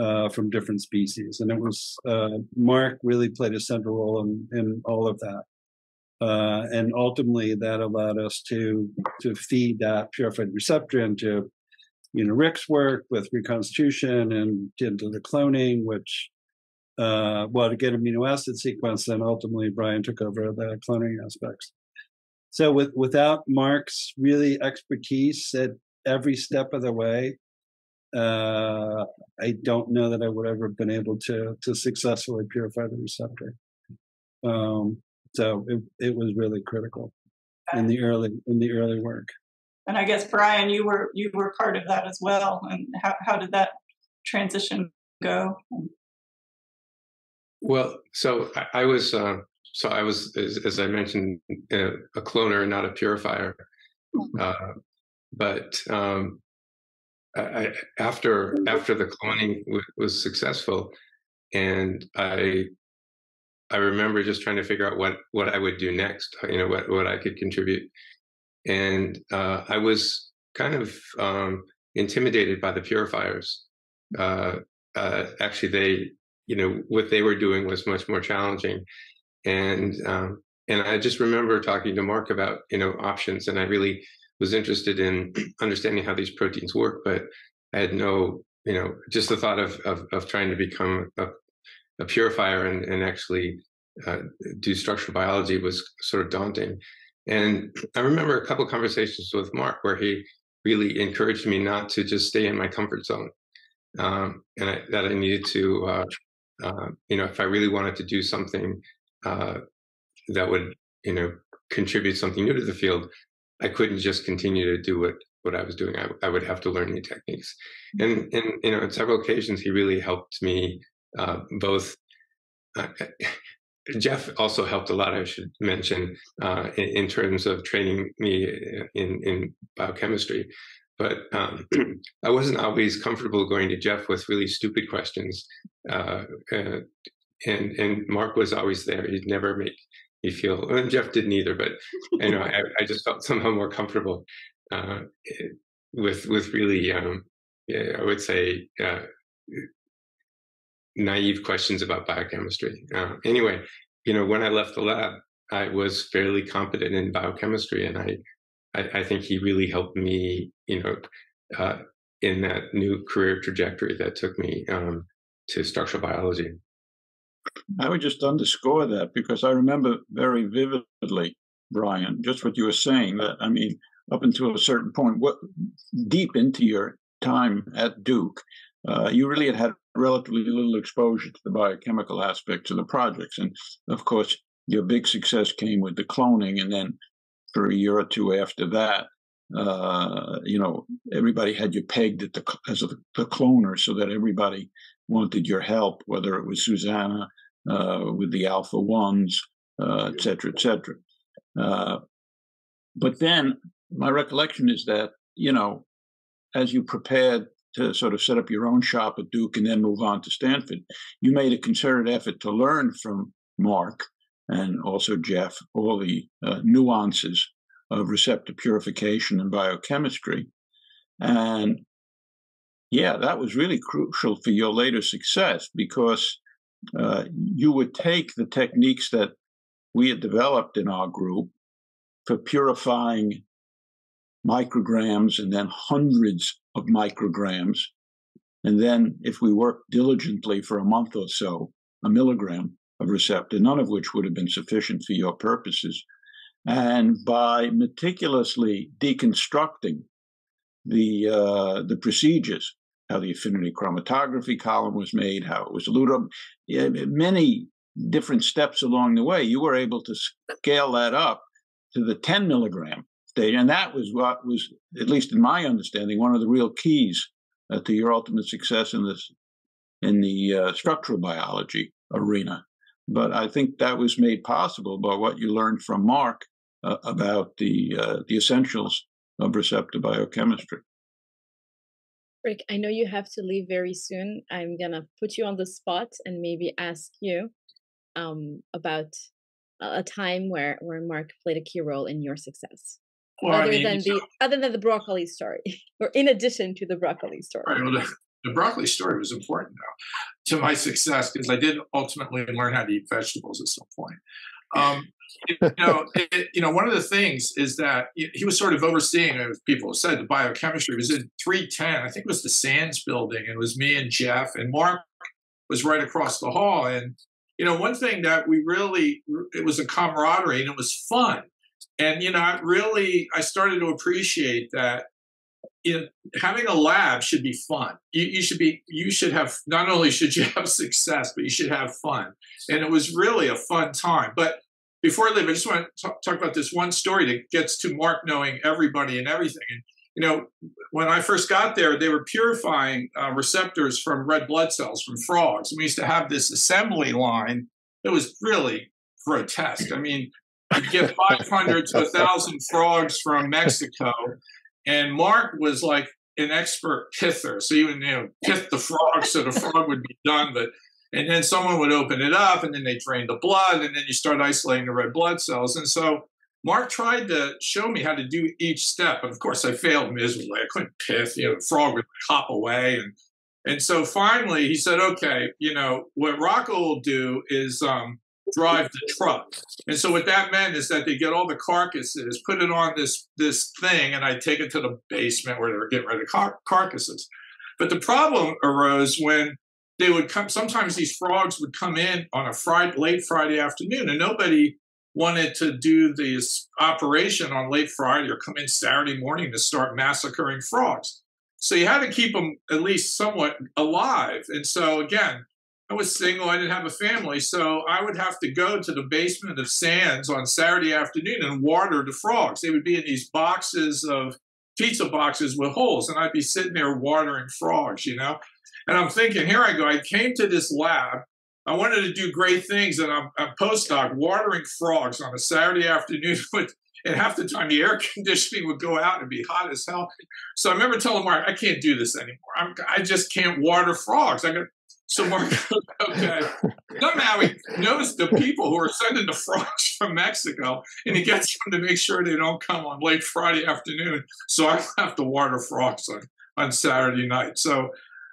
Uh, from different species, and it was uh, Marc really played a central role in, in all of that. Uh, and ultimately, that allowed us to to feed that purified receptor into, you know, Rick's work with reconstitution and into the cloning, which, uh, well, to get amino acid sequence, then ultimately Brian took over the cloning aspects. So, with without Marc's really expertise at every step of the way, uh, I don't know that I would ever have been able to to successfully purify the receptor. Um, so it, it was really critical in the early in the early work. And I guess Brian, you were you were part of that as well. And how how did that transition go? Well, so I, I was uh, so I was as, as I mentioned a, a, cloner, not a purifier. Mm-hmm. Uh, but um, I, after after the cloning w- was successful, and I I remember just trying to figure out what what I would do next, you know, what what I could contribute, and uh, I was kind of um, intimidated by the purifiers. Uh, uh, actually, they, you know, what they were doing was much more challenging, and um, and I just remember talking to Marc about you know options, and I really was interested in understanding how these proteins work, but I had no you know just the thought of of, of trying to become a, a purifier and, and actually uh, do structural biology was sort of daunting. And I remember a couple conversations with Marc where he really encouraged me not to just stay in my comfort zone, um, and I, that I needed to, uh, uh, you know, if I really wanted to do something uh, that would, you know, contribute something new to the field, I couldn't just continue to do what what I was doing. I, I would have to learn new techniques, and and you know, on several occasions, he really helped me uh, both. Uh, Jeff also helped a lot. I should mention uh, in, in, terms of training me in in biochemistry, but um, I wasn't always comfortable going to Jeff with really stupid questions. And and Marc was always there. He'd never make me feel. And Jeff didn't either, but you know, I, I just felt somehow more comfortable uh, with with really, um, I would say, uh, naive questions about biochemistry. Uh, anyway, you know, when I left the lab, I was fairly competent in biochemistry, and I, I, I think he really helped me, you know, uh, in that new career trajectory that took me um, to structural biology. I would just underscore that because I remember very vividly, Brian, just what you were saying. That I mean, up until a certain point, what deep into your time at Duke, uh, you really had had relatively little exposure to the biochemical aspects of the projects. And of course, your big success came with the cloning. And then for a year or two after that, uh, you know, everybody had you pegged at the, as a, the cloner so that everybody wanted your help, whether it was Susanna with the alpha ones, uh, et cetera, et cetera. Uh, but then my recollection is that, you know, as you prepared to sort of set up your own shop at Duke and then move on to Stanford, you made a concerted effort to learn from Marc and also Jeff all the uh, nuances of receptor purification and biochemistry. And yeah, that was really crucial for your later success because uh, you would take the techniques that we had developed in our group for purifying micrograms and then hundreds of micrograms. And then, if we worked diligently for a month or so, a milligram of receptor, none of which would have been sufficient for your purposes. And by meticulously deconstructing the uh, the procedures, how the affinity chromatography column was made, how it was eluted, many different steps along the way, you were able to scale that up to the 10 milligram stage. And that was what was, at least in my understanding, one of the real keys uh, to your ultimate success in this, in the uh, structural biology arena. But I think that was made possible by what you learned from Marc uh, about the uh, the essentials of receptor biochemistry. Rick, I know you have to leave very soon. I'm gonna put you on the spot and maybe ask you um, about a time where where Marc played a key role in your success. Well, other I mean, than the other than the broccoli story, or in addition to the broccoli story. Right, well, the, the, broccoli story was important though to my success because I did ultimately learn how to eat vegetables at some point. Um, you know, it, you know, one of the things is that he was sort of overseeing, as people said, the biochemistry. It was in 310, I think it was the Sands building, and it was me and Jeff, and Marc was right across the hall. And, you know, one thing that we really, it was a camaraderie and it was fun and you know, I really I started to appreciate that in having a lab should be fun. You, you, should be you should have not only should you have success, but you should have fun. And it was really a fun time. But before I leave, I just want to talk, talk about this one story that gets to Marc knowing everybody and everything. And you know, when I first got there, they were purifying uh, receptors from red blood cells from frogs. And we used to have this assembly line that was really grotesque. I mean, you get 500 to 1,000 frogs from Mexico. And Marc was like an expert pither. So he would, you know, pith the frog so the frog would be done. But and then someone would open it up and then they drain the blood and then you start isolating the red blood cells. And so Marc tried to show me how to do each step. And of course I failed miserably. I couldn't pith, you know, the frog would hop away. And and so finally he said, okay, you know, what Rocco will do is um, drive the truck. And so what that meant is that they get all the carcasses, put it on this this thing, and I take it to the basement where they were getting rid of car- carcasses. But the problem arose when they would come. Sometimes these frogs would come in on a Friday, late Friday afternoon, and nobody wanted to do this operation on late Friday or come in Saturday morning to start massacring frogs. So you had to keep them at least somewhat alive. And so again, I was single, I didn't have a family, so I would have to go to the basement of Sands on Saturday afternoon and water the frogs. They would be in these boxes of pizza boxes with holes, and I'd be sitting there watering frogs, you know? And I'm thinking, here I go. I came to this lab. I wanted to do great things, and I'm a postdoc watering frogs on a Saturday afternoon with and half the time the air conditioning would go out and be hot as hell. So I remember telling Marc, I can't do this anymore. I'm, i just can't water frogs. I got so Marc okay. Somehow he knows the people who are sending the frogs from Mexico, and he gets them to make sure they don't come on late Friday afternoon. So I have to water frogs on, on Saturday night. So,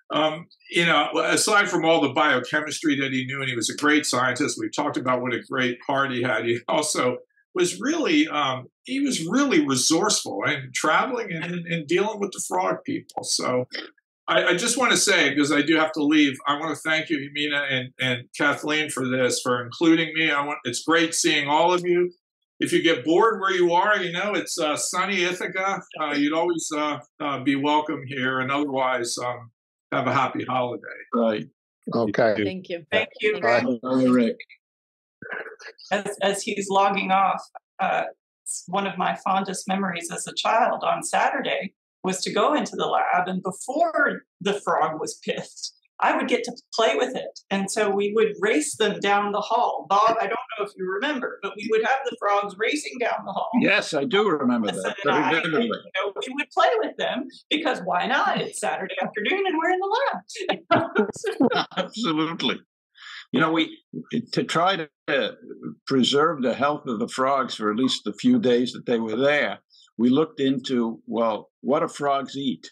um, you know, aside from all the biochemistry that he knew, and he was a great scientist, We've talked about what a great heart he had. He also was really um, he was really resourceful and traveling and, and, dealing with the frog people. So I, I, just want to say, because I do have to leave, I want to thank you, Mina and, and Kathleen, for this, for including me. I want it's great seeing all of you. If you get bored where you are, you know it's uh, sunny Ithaca. Uh, you'd always uh, uh be welcome here, and otherwise, um, have a happy holiday. Right. Okay. Thank you. Thank you. Bye. Bye, Rick. As as he's logging off, uh, one of my fondest memories as a child on Saturday was to go into the lab and before the frog was pissed, I would get to play with it. And so we would race them down the hall. Bob, I don't know if you remember, but we would have the frogs racing down the hall. Yes, I do remember that. I, you know, we would play with them because why not? It's Saturday afternoon and we're in the lab. Absolutely. You know, we to try to preserve the health of the frogs for at least the few days that they were there we looked into well, what do frogs eat?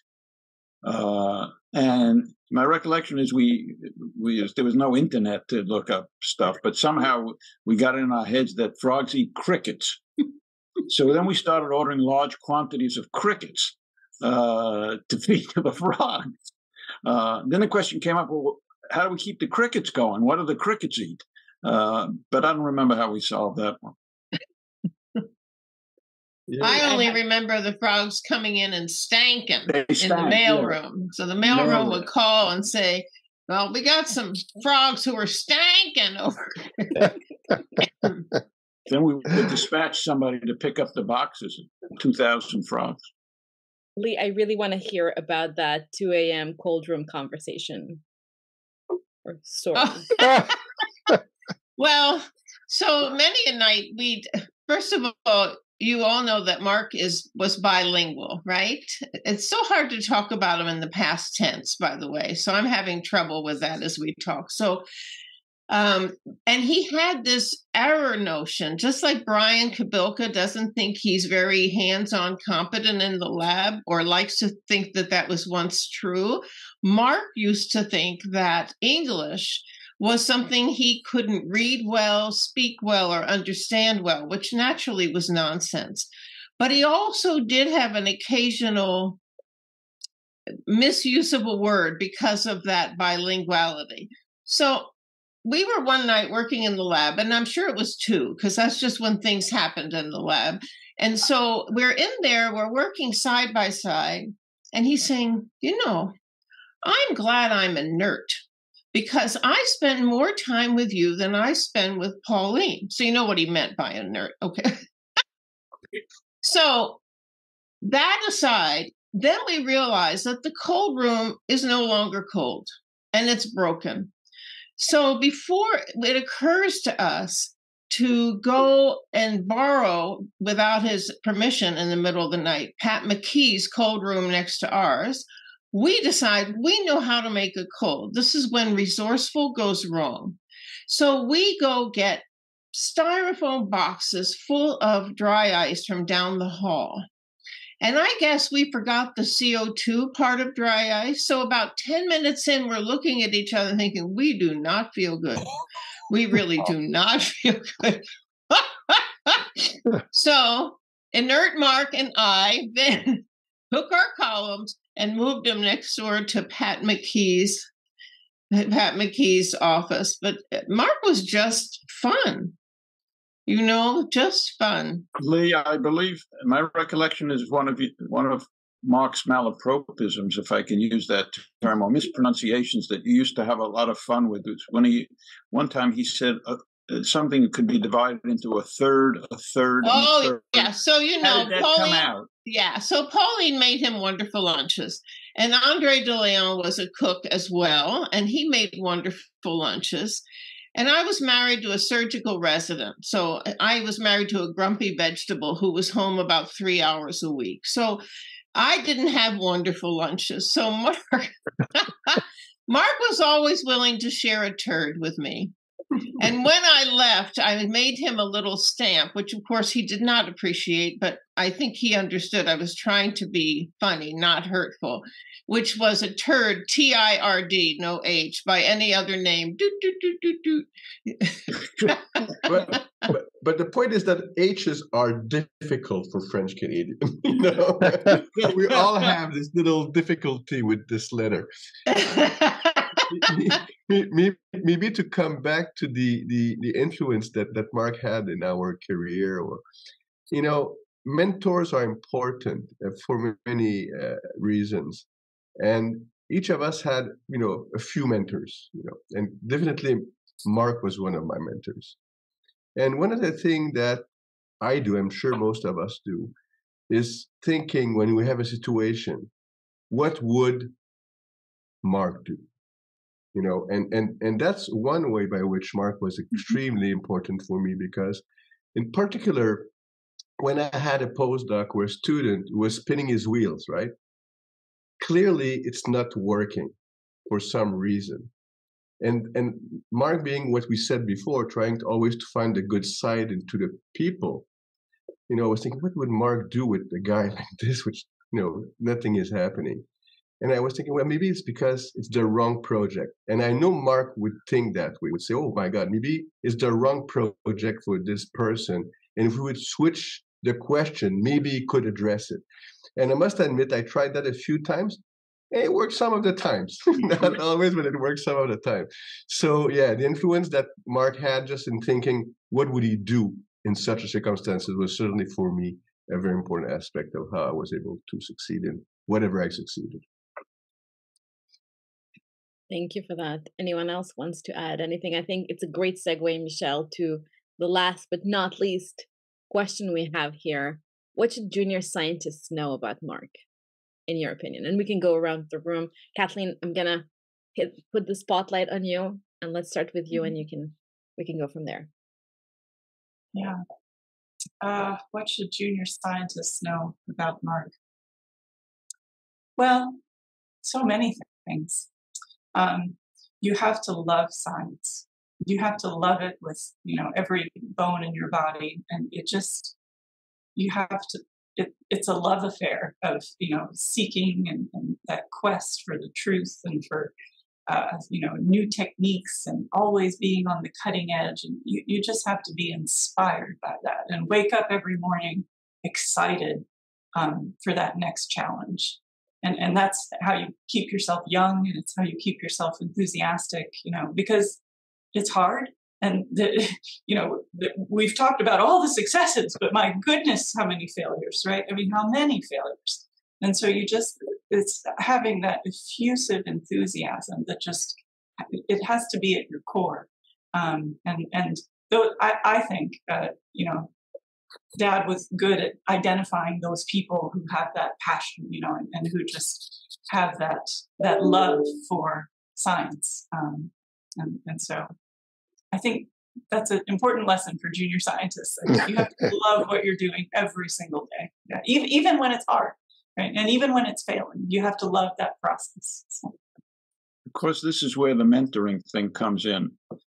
Uh, and my recollection is we we there was no internet to look up stuff, but somehow we got in our heads that frogs eat crickets. so then we started ordering large quantities of crickets uh, to feed to the frogs. Uh, then the question came up: Well, how do we keep the crickets going? What do the crickets eat? Uh, but I don't remember how we solved that one. Yeah. I only remember the frogs coming in and stanking in the mailroom. Yeah. So the mailroom would call and say, "Well, we got some frogs who are stanking over." then we would dispatch somebody to pick up the boxes. Two thousand frogs. Lee, I really want to hear about that 2 a.m. cold room conversation or story. Oh. well, so many a night we first of all you all know that Marc is was bilingual, right? It's so hard to talk about him in the past tense, by the way. So I'm having trouble with that as we talk. So um, and he had this error notion, just like Brian Kobilka doesn't think he's very hands-on competent in the lab or likes to think that that was once true. Marc used to think that English was something he couldn't read well, speak well, or understand well, which naturally was nonsense. But he also did have an occasional misuse of a word because of that bilinguality. So we were one night working in the lab, and I'm sure it was two, because that's just when things happened in the lab. And so we're in there, we're working side by side, and he's saying, You know, I'm glad I'm inert because I spend more time with you than I spend with Pauline. So you know what he meant by a nerd. Okay. so that aside, then we realize that the cold room is no longer cold and it's broken. So before it occurs to us to go and borrow without his permission in the middle of the night Pat McKee's cold room next to ours, we decide we know how to make a cold. This is when resourceful goes wrong. So we go get styrofoam boxes full of dry ice from down the hall. And I guess we forgot the CO2 part of dry ice. So about 10 minutes in, we're looking at each other thinking, we do not feel good. We really do not feel good. so, inert Marc and I then took our columns and moved him next door to Pat McKee's Pat McKee's office. But uh, Marc was just fun. You know, just fun. Lee, I believe my recollection is one of one of Marc's malapropisms, if I can use that term, or mispronunciations that you used to have a lot of fun with. When he one time he said uh, something could be divided into a third, a third. Oh, a third. yeah. So you know, Pauline. Yeah. So Pauline made him wonderful lunches, and Andre De Lean was a cook as well, and he made wonderful lunches. And I was married to a surgical resident. So I was married to a grumpy vegetable who was home about three hours a week. So I didn't have wonderful lunches. So Marc, Marc was always willing to share a turd with me. And when I left, I made him a little stamp, which of course he did not appreciate, but I think he understood I was trying to be funny, not hurtful, which was a turd, T I R D, no H, by any other name. Doot, doot, doot, doot, but, but, but the point is that H's are difficult for French Canadian. you know, we all have this little difficulty with this letter. Maybe, maybe to come back to the, the the influence that that Marc had in our career, or you know, mentors are important uh, for many uh, reasons, and each of us had you know a few mentors, you know, and definitely Marc was one of my mentors. And one of the things that I do, I'm sure most of us do, is thinking when we have a situation, what would Marc do? You know and and and that's one way by which Marc was mm-hmm. extremely important for me because in particular when i had a postdoc where a student was spinning his wheels right? Clearly it's not working for some reason. And and Marc being what we said before trying to always to find the good side into the people you know i was thinking what would Marc do with a guy like this which you know nothing is happening and I was thinking, well, maybe it's because it's the wrong project. And I know Marc would think that way, would say, oh my God, maybe it's the wrong project for this person. And if we would switch the question, maybe he could address it. And I must admit, I tried that a few times. And it worked some of the times, mm-hmm. not always, but it worked some of the time. So yeah, the influence that Marc had just in thinking, what would he do in such a circumstance, was certainly for me a very important aspect of how I was able to succeed in whatever I succeeded. Thank you for that. Anyone else wants to add anything? I think it's a great segue, Michel, to the last but not least question we have here. What should junior scientists know about Marc, in your opinion? And we can go around the room. Kathleen, I'm gonna hit put the spotlight on you, and let's start with you, and mm-hmm. you can we can go from there. Yeah. Uh, what should junior scientists know about Marc? Well, so many things um, you have to love science. You have to love it with you know every bone in your body, and it just you have to. It, it's a love affair of you know seeking and, and that quest for the truth and for uh, you know new techniques and always being on the cutting edge and you, you just have to be inspired by that and wake up every morning excited um, for that next challenge and and that's how you keep yourself young and it's how you keep yourself enthusiastic you know because it's hard and the, you know the, we've talked about all the successes but my goodness how many failures right? I mean how many failures? And so you just it's having that effusive enthusiasm that just it has to be at your core. Um, and and though I, I think uh, you know dad was good at identifying those people who have that passion, you know, and, and who just have that that love for science. Um, and, and so I think that's an important lesson for junior scientists. you have to love what you're doing every single day, yeah. even even when it's hard, right? And even when it's failing, you have to love that process. So. Of course, this is where the mentoring thing comes in.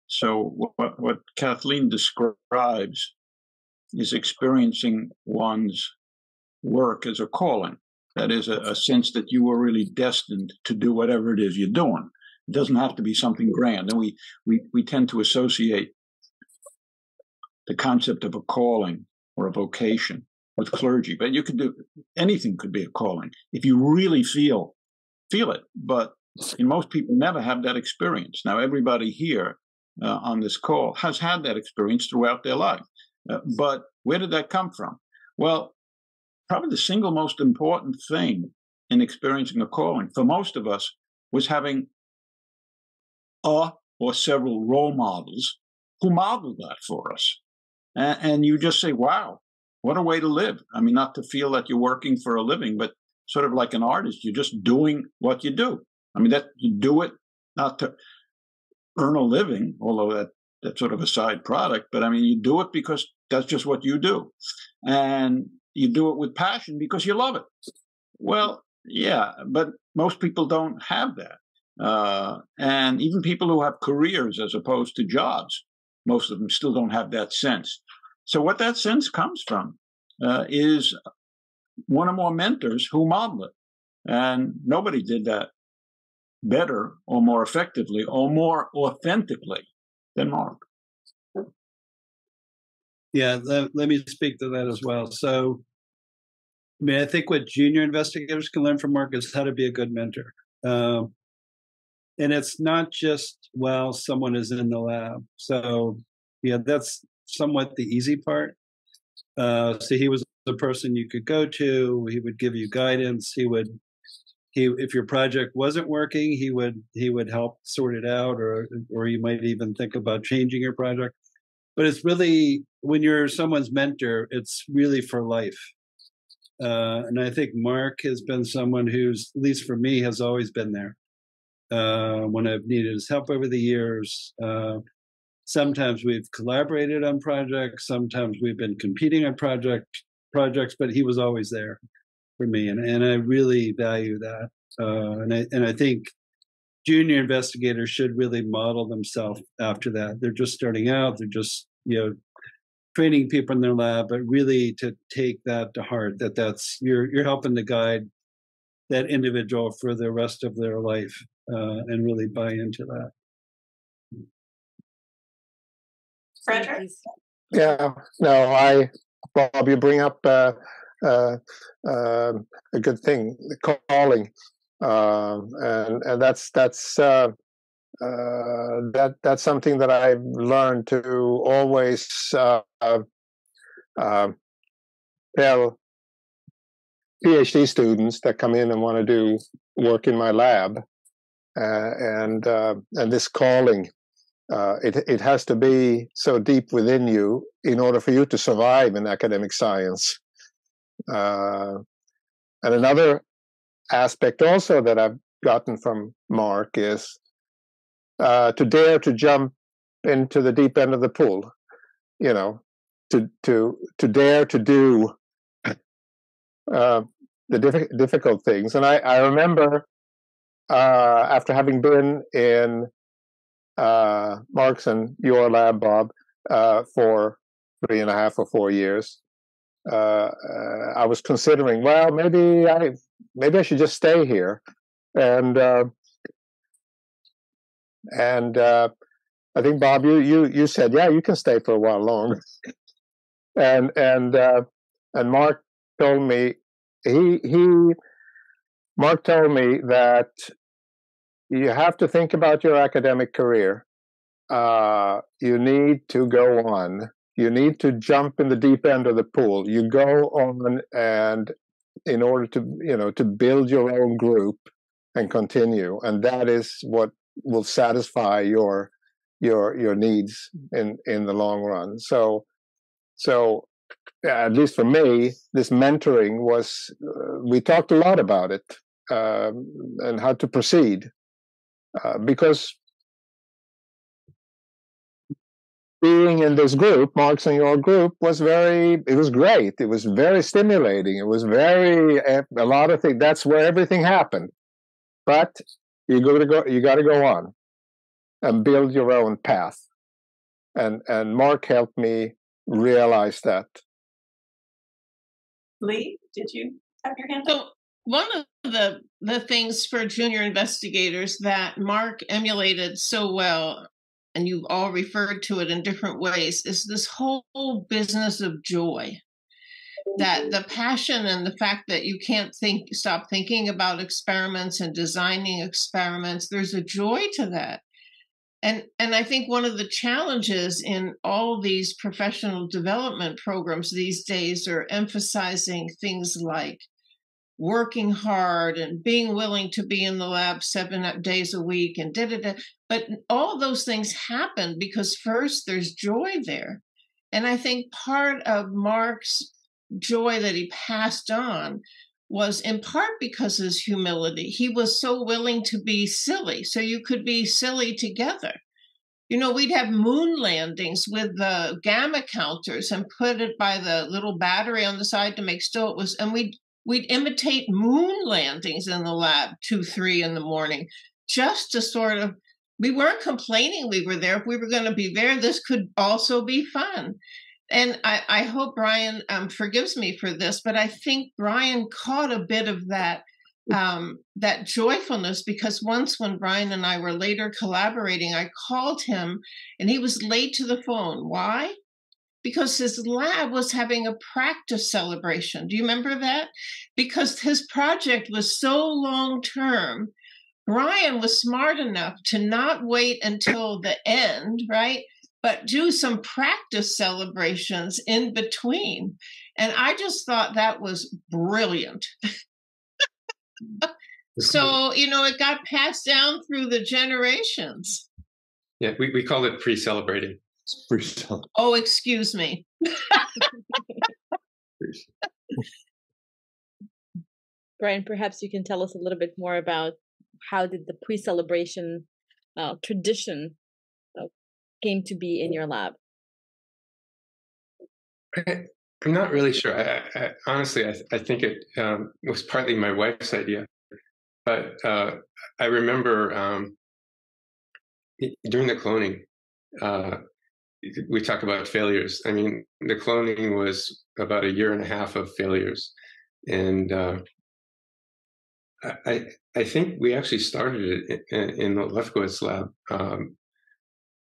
So what, what Kathleen describes is experiencing one's work as a calling. That is a, a, sense that you are really destined to do whatever it is you're doing. It doesn't have to be something grand. And we, we, we tend to associate the concept of a calling or a vocation with clergy, but you could do anything could be a calling if you really feel feel it. But most people never have that experience. Now, everybody here uh, on this call has had that experience throughout their life. Uh, but where did that come from? Well, probably the single most important thing in experiencing a calling for most of us was having a or several role models who modeled that for us. And, and you just say, wow, what a way to live. I mean, not to feel that you're working for a living, but sort of like an artist, you're just doing what you do. I mean, that you do it not to earn a living, although that that's sort of a side product, but I mean, you do it because that's just what you do. And you do it with passion because you love it. Well, yeah, but most people don't have that. Uh, and even people who have careers as opposed to jobs, most of them still don't have that sense. So, what that sense comes from uh, is one or more mentors who model it. And nobody did that better or more effectively or more authentically than Marc. Yeah, let, let me speak to that as well. So, I mean, I think what junior investigators can learn from Marc is how to be a good mentor. Um, and it's not just while someone is in the lab. So, yeah, that's somewhat the easy part. Uh, so he was the person you could go to. He would give you guidance. He would he if your project wasn't working, he would he would help sort it out, or or you might even think about changing your project. But it's really when you're someone's mentor, it's really for life. Uh, and I think Marc has been someone who's, at least for me, has always been there uh, when I've needed his help over the years. Uh, sometimes we've collaborated on projects, sometimes we've been competing on project projects, but he was always there for me, and and I really value that. Uh, and I and I think junior investigators should really model themselves after that. They're just starting out. They're just you know training people in their lab, but really to take that to heart. That that's you're you're helping to guide that individual for the rest of their life, uh, and really buy into that. Fredrik. Yeah, no, I Bob, you bring up uh, uh, uh, a good thing, the calling, um, and and that's that's uh, uh, that that's something that I've learned to always uh, um, tell PhD students that come in and want to do work in my lab, and and this calling uh, it it has to be so deep within you in order for you to survive in academic science. Uh, and another aspect also that I've gotten from Marc is uh, to dare to jump into the deep end of the pool. You know, to to to dare to do uh, the diff- difficult things. And I I remember uh, after having been in uh, Marc's and your lab, Bob, uh, for three and a half or four years. Uh, uh I was considering, well, maybe I maybe I should just stay here, and uh, and uh, I think Bob, you you you said, yeah, you can stay for a while longer, and and and Marc told me he he Marc told me that you have to think about your academic career. Uh, you need to go on. You need to jump in the deep end of the pool. You go on, and in order to you know to build your own group and continue, and that is what will satisfy your your your needs in in the long run. So so at least for me, this mentoring was uh, we talked a lot about it um, and how to proceed uh, because being in this group, Marc's and your group, was very, it was great. It was very stimulating. It was very, eh, a lot of things. That's where everything happened. But you got to go, you got to go on and build your own path. And, and Marc helped me realize that. Lee, did you have your hand up? one of the the things for junior investigators that Marc emulated so well, and you've all referred to it in different ways, is this whole business of joy. That mm-hmm. the passion and the fact that you can't think stop thinking about experiments and designing experiments, there's a joy to that. And and I think one of the challenges in all these professional development programs these days are emphasizing things like working hard and being willing to be in the lab seven uh, days a week and da da da. But all those things happen because first there's joy there. And I think part of Marc's joy that he passed on was in part because of his humility. He was so willing to be silly, so you could be silly together. You know, we'd have moon landings with the gamma counters and put it by the little battery on the side to make still it was, and we'd we'd imitate moon landings in the lab two, three in the morning, just to sort of we weren't complaining we were there. If we were going to be there, this could also be fun. And I, I hope Brian um, forgives me for this, but I think Brian caught a bit of that um, that joyfulness because once when Brian and I were later collaborating, I called him and he was late to the phone. Why? Because his lab was having a practice celebration. Do you remember that? Because his project was so long term. Brian was smart enough to not wait until the end, right? But do some practice celebrations in between. And I just thought that was brilliant. so, you know, it got passed down through the generations. Yeah, we, we call it pre celebrating. Oh, excuse me. Brian, perhaps you can tell us a little bit more about how did the pre-celebration uh, tradition uh, came to be in your lab? I, am not really sure. I, I, honestly, I, I think it um, was partly my wife's idea, but uh, I remember um, during the cloning, uh, we talk about failures. I mean, the cloning was about a year and a half of failures, and uh, I I think we actually started it in, in the Lefkowitz lab um,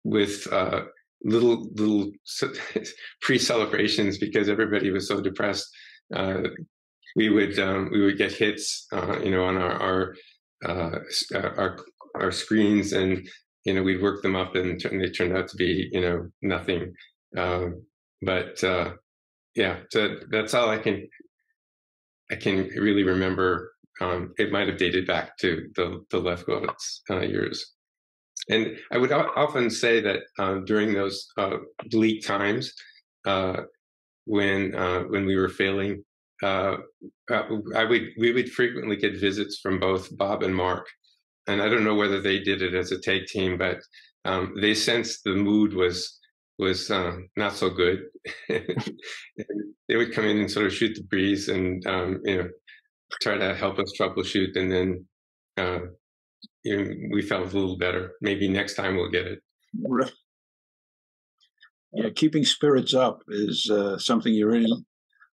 with uh, little little pre celebrations because everybody was so depressed. Uh, we would um, we would get hits, uh, you know, on our our uh, our our screens and you know, we'd work them up and they turned out to be, you know, nothing. Um, but uh, yeah, so that's all I can I can really remember. Um, it might have dated back to the the Lefkowitz uh, years, and I would often say that uh, during those uh, bleak times, uh, when uh, when we were failing, I would we would frequently get visits from both Bob and Marc, and I don't know whether they did it as a tag team, but um, they sensed the mood was was um, not so good. they would come in and sort of shoot the breeze and um, you know try to help us troubleshoot, and then uh, you know, we felt a little better. Maybe next time we'll get it. Yeah, keeping spirits up is uh, something you really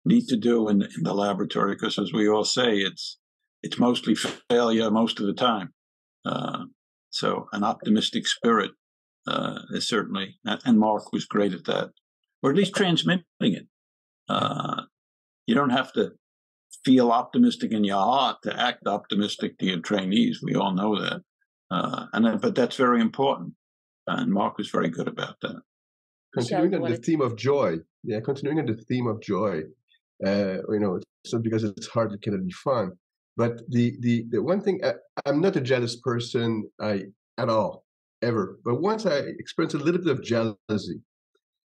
need to do in, in the laboratory because, as we all say, it's it's mostly failure most of the time. Uh, so an optimistic spirit uh, is certainly, and Marc was great at that, or at least transmitting it. Uh, you don't have to feel optimistic in your heart to act optimistic to your trainees. We all know that, uh, and then, but that's very important. And Marc was very good about that. Continuing on the theme of joy, yeah, continuing on the theme of joy. Uh, you know, so because it's hard, it cannot be fun. But the the the one thing uh, I, am not a jealous person I at all ever. But once I experienced a little bit of jealousy,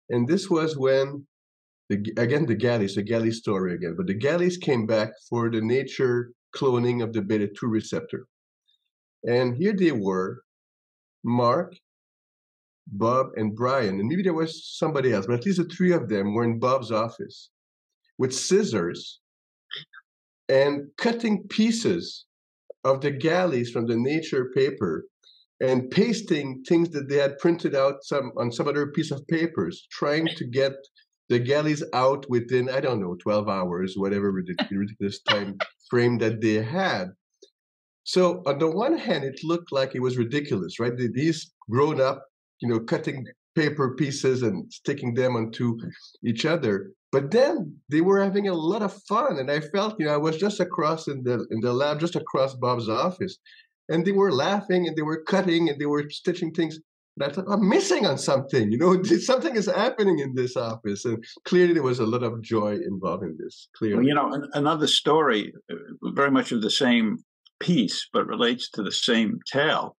and this was when the again the galleys, the galley story again. But the galleys came back for the nature cloning of the beta two receptor, and here they were, Marc, Bob, and Brian, and maybe there was somebody else, but at least the three of them were in Bob's office with scissors and cutting pieces of the galleys from the nature paper and pasting things that they had printed out some on some other piece of papers, trying to get the galleys out within I don't know 12 hours, whatever ridiculous time frame that they had. So on the one hand, it looked like it was ridiculous, right? These grown up, you know, cutting paper pieces and sticking them onto each other. But then they were having a lot of fun, and I felt, you know, I was just across in the in the lab, just across Bob's office, and they were laughing and they were cutting and they were stitching things. And I thought, I'm missing on something, you know, something is happening in this office. And clearly there was a lot of joy involved in this. Clearly. Well, you know, another story, uh, very much of the same piece, but relates to the same tale,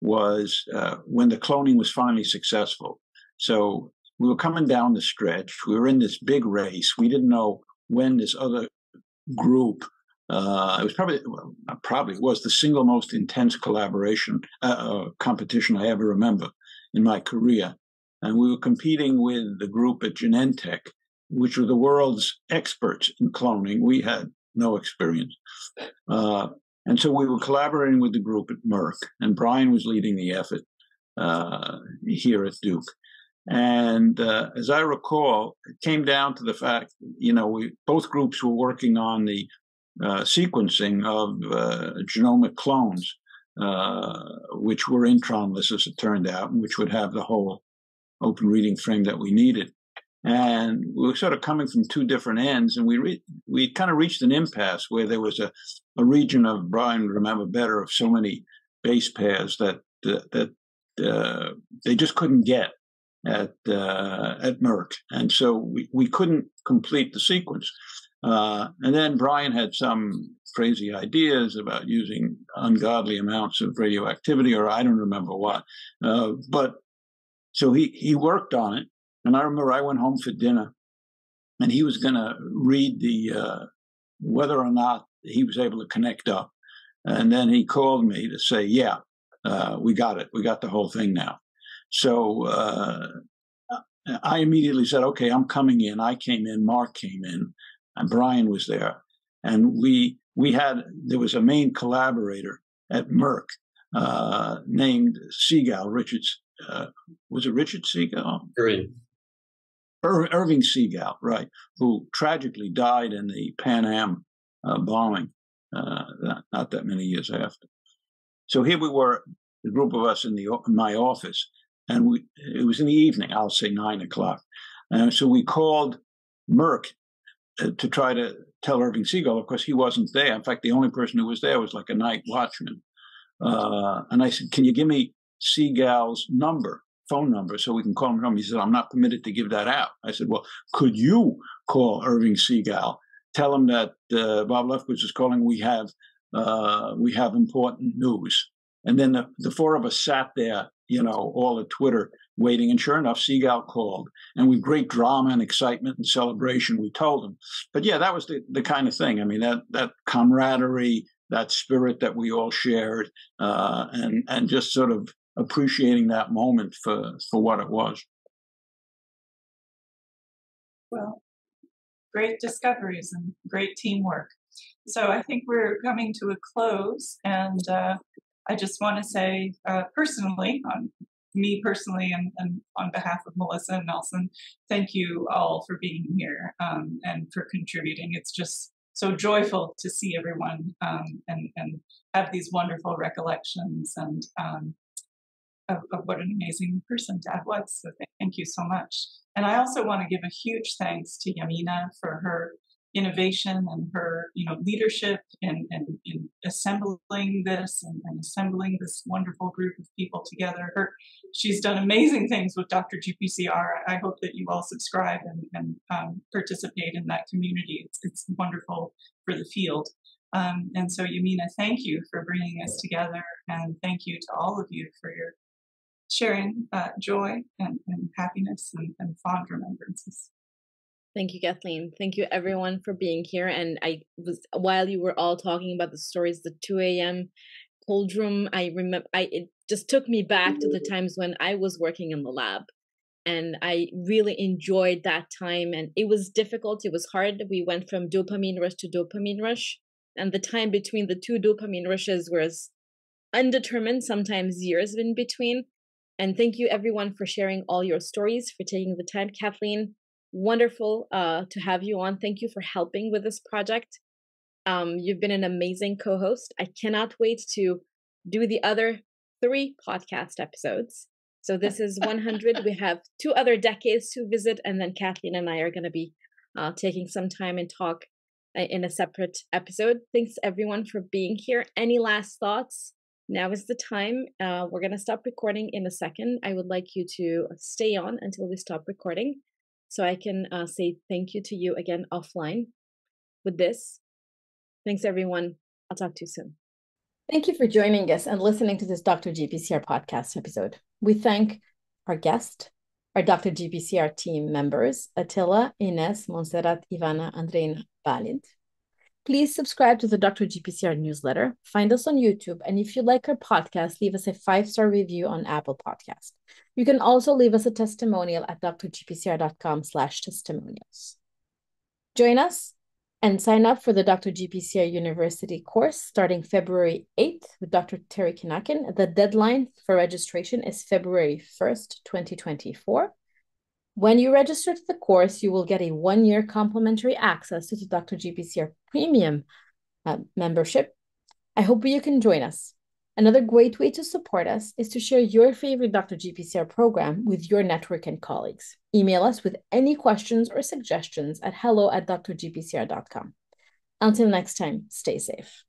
was uh, when the cloning was finally successful. So we were coming down the stretch. We were in this big race. We didn't know when this other group uh, it was probably well, probably was the single most intense collaboration uh, uh, competition I ever remember in my career, and we were competing with the group at Genentech, which were the world's experts in cloning. We had no experience, uh, and so we were collaborating with the group at Merck, and Brian was leading the effort uh, here at Duke. And uh, as I recall, it came down to the fact, you know, we both groups were working on the uh, sequencing of uh, genomic clones, uh, which were intronless as it turned out, and which would have the whole open reading frame that we needed. And we were sort of coming from two different ends, and we re- we kind of reached an impasse where there was a, a region of Brian remember better of so many base pairs that that, that uh, they just couldn't get at uh, at Merck, and so we, we couldn't complete the sequence. Uh, and then Brian had some crazy ideas about using ungodly amounts of radioactivity, or I don't remember what. Uh, but so he, he worked on it. And I remember I went home for dinner and he was going to read the uh, whether or not he was able to connect up. And then he called me to say, Yeah, uh, we got it. We got the whole thing now. So uh, I immediately said, Okay, I'm coming in. I came in, Marc came in and Brian was there, and we we had there was a main collaborator at Merck uh, named Sigal Richards. Uh, was it Richard? Irving. Ir- Irving Sigal, right? Who tragically died in the Pan Am uh, bombing, uh, not, not, that many years after. So here we were, the group of us in the in my office, and we it was in the evening. I'll say nine o'clock. And so we called Merck uh, to try to tell Irving Sigal. Of course, he wasn't there. In fact, the only person who was there was like a night watchman. Uh, and I said, "Can you give me Sigal's number, phone number, so we can call him home?" He said, "I'm not permitted to give that out." I said, "Well, could you call Irving Sigal, tell him that uh, Bob Lefkowitz is calling? We have uh, we have important news." And then the, the four of us sat there, you know, all at Twitter waiting. And sure enough, Sigal called. And with great drama and excitement and celebration, we told him. But yeah, that was the, the kind of thing. I mean, that, that camaraderie, that spirit that we all shared, uh, and, and just sort of appreciating that moment for, for what it was. Well, great discoveries and great teamwork. So I think we're coming to a close, and uh, I just want to say uh, personally, on me personally and, and, on behalf of Melissa and Nelson, thank you all for being here um, and for contributing. It's just so joyful to see everyone um, and, and have these wonderful recollections and um, of, of, what an amazing person Dad was. So thank you so much. And I also want to give a huge thanks to Yamina for her innovation and her, you know, leadership in, in, in assembling this and, and, assembling this wonderful group of people together. Her, she's done amazing things with Dr. GPCR. I hope that you all subscribe and, and um, participate in that community. It's, it's wonderful for the field. Um, and so, Yamina, thank you for bringing us together, and thank you to all of you for your sharing uh, joy and, and happiness and, and fond remembrances. Thank you, Kathleen. Thank you, everyone, for being here. And I was while you were all talking about the stories, the two a.m. cold room. I remember. I it just took me back to the times when I was working in the lab, and I really enjoyed that time. And it was difficult. It was hard. We went from dopamine rush to dopamine rush, and the time between the two dopamine rushes was undetermined. Sometimes years in between. And thank you, everyone, for sharing all your stories, for taking the time, Kathleen wonderful uh, to have you on. Thank you for helping with this project. Um, you've been an amazing co host. I cannot wait to do the other three podcast episodes. So this is 100. we have two other decades to visit, and then Kathleen and I are going to be uh, taking some time and talk uh, in a separate episode. Thanks everyone for being here. Any last thoughts? Now is the time. Uh, we're going to stop recording in a second. I would like you to stay on until we stop recording so I can uh, say thank you to you again offline with this. Thanks, everyone. I'll talk to you soon. Thank you for joining us and listening to this Dr. GPCR podcast episode. We thank our guest, our Dr. GPCR team members, Attila, Ines, Montserrat, Ivana, Andrein, Valid. Please subscribe to the Dr. GPCR newsletter. Find us on YouTube. And if you like our podcast, leave us a five star review on Apple Podcast. You can also leave us a testimonial at drgpcr.com slash testimonials. Join us and sign up for the Dr. GPCR University course starting February 8th with Dr. Terry Kenakin. The deadline for registration is February 1st, 2024. When you register to the course, you will get a one-year complimentary access to the Dr. GPCR Premium uh, membership. I hope you can join us. Another great way to support us is to share your favorite Dr. GPCR program with your network and colleagues. Email us with any questions or suggestions at hello at drgpcr.com. Until next time, stay safe.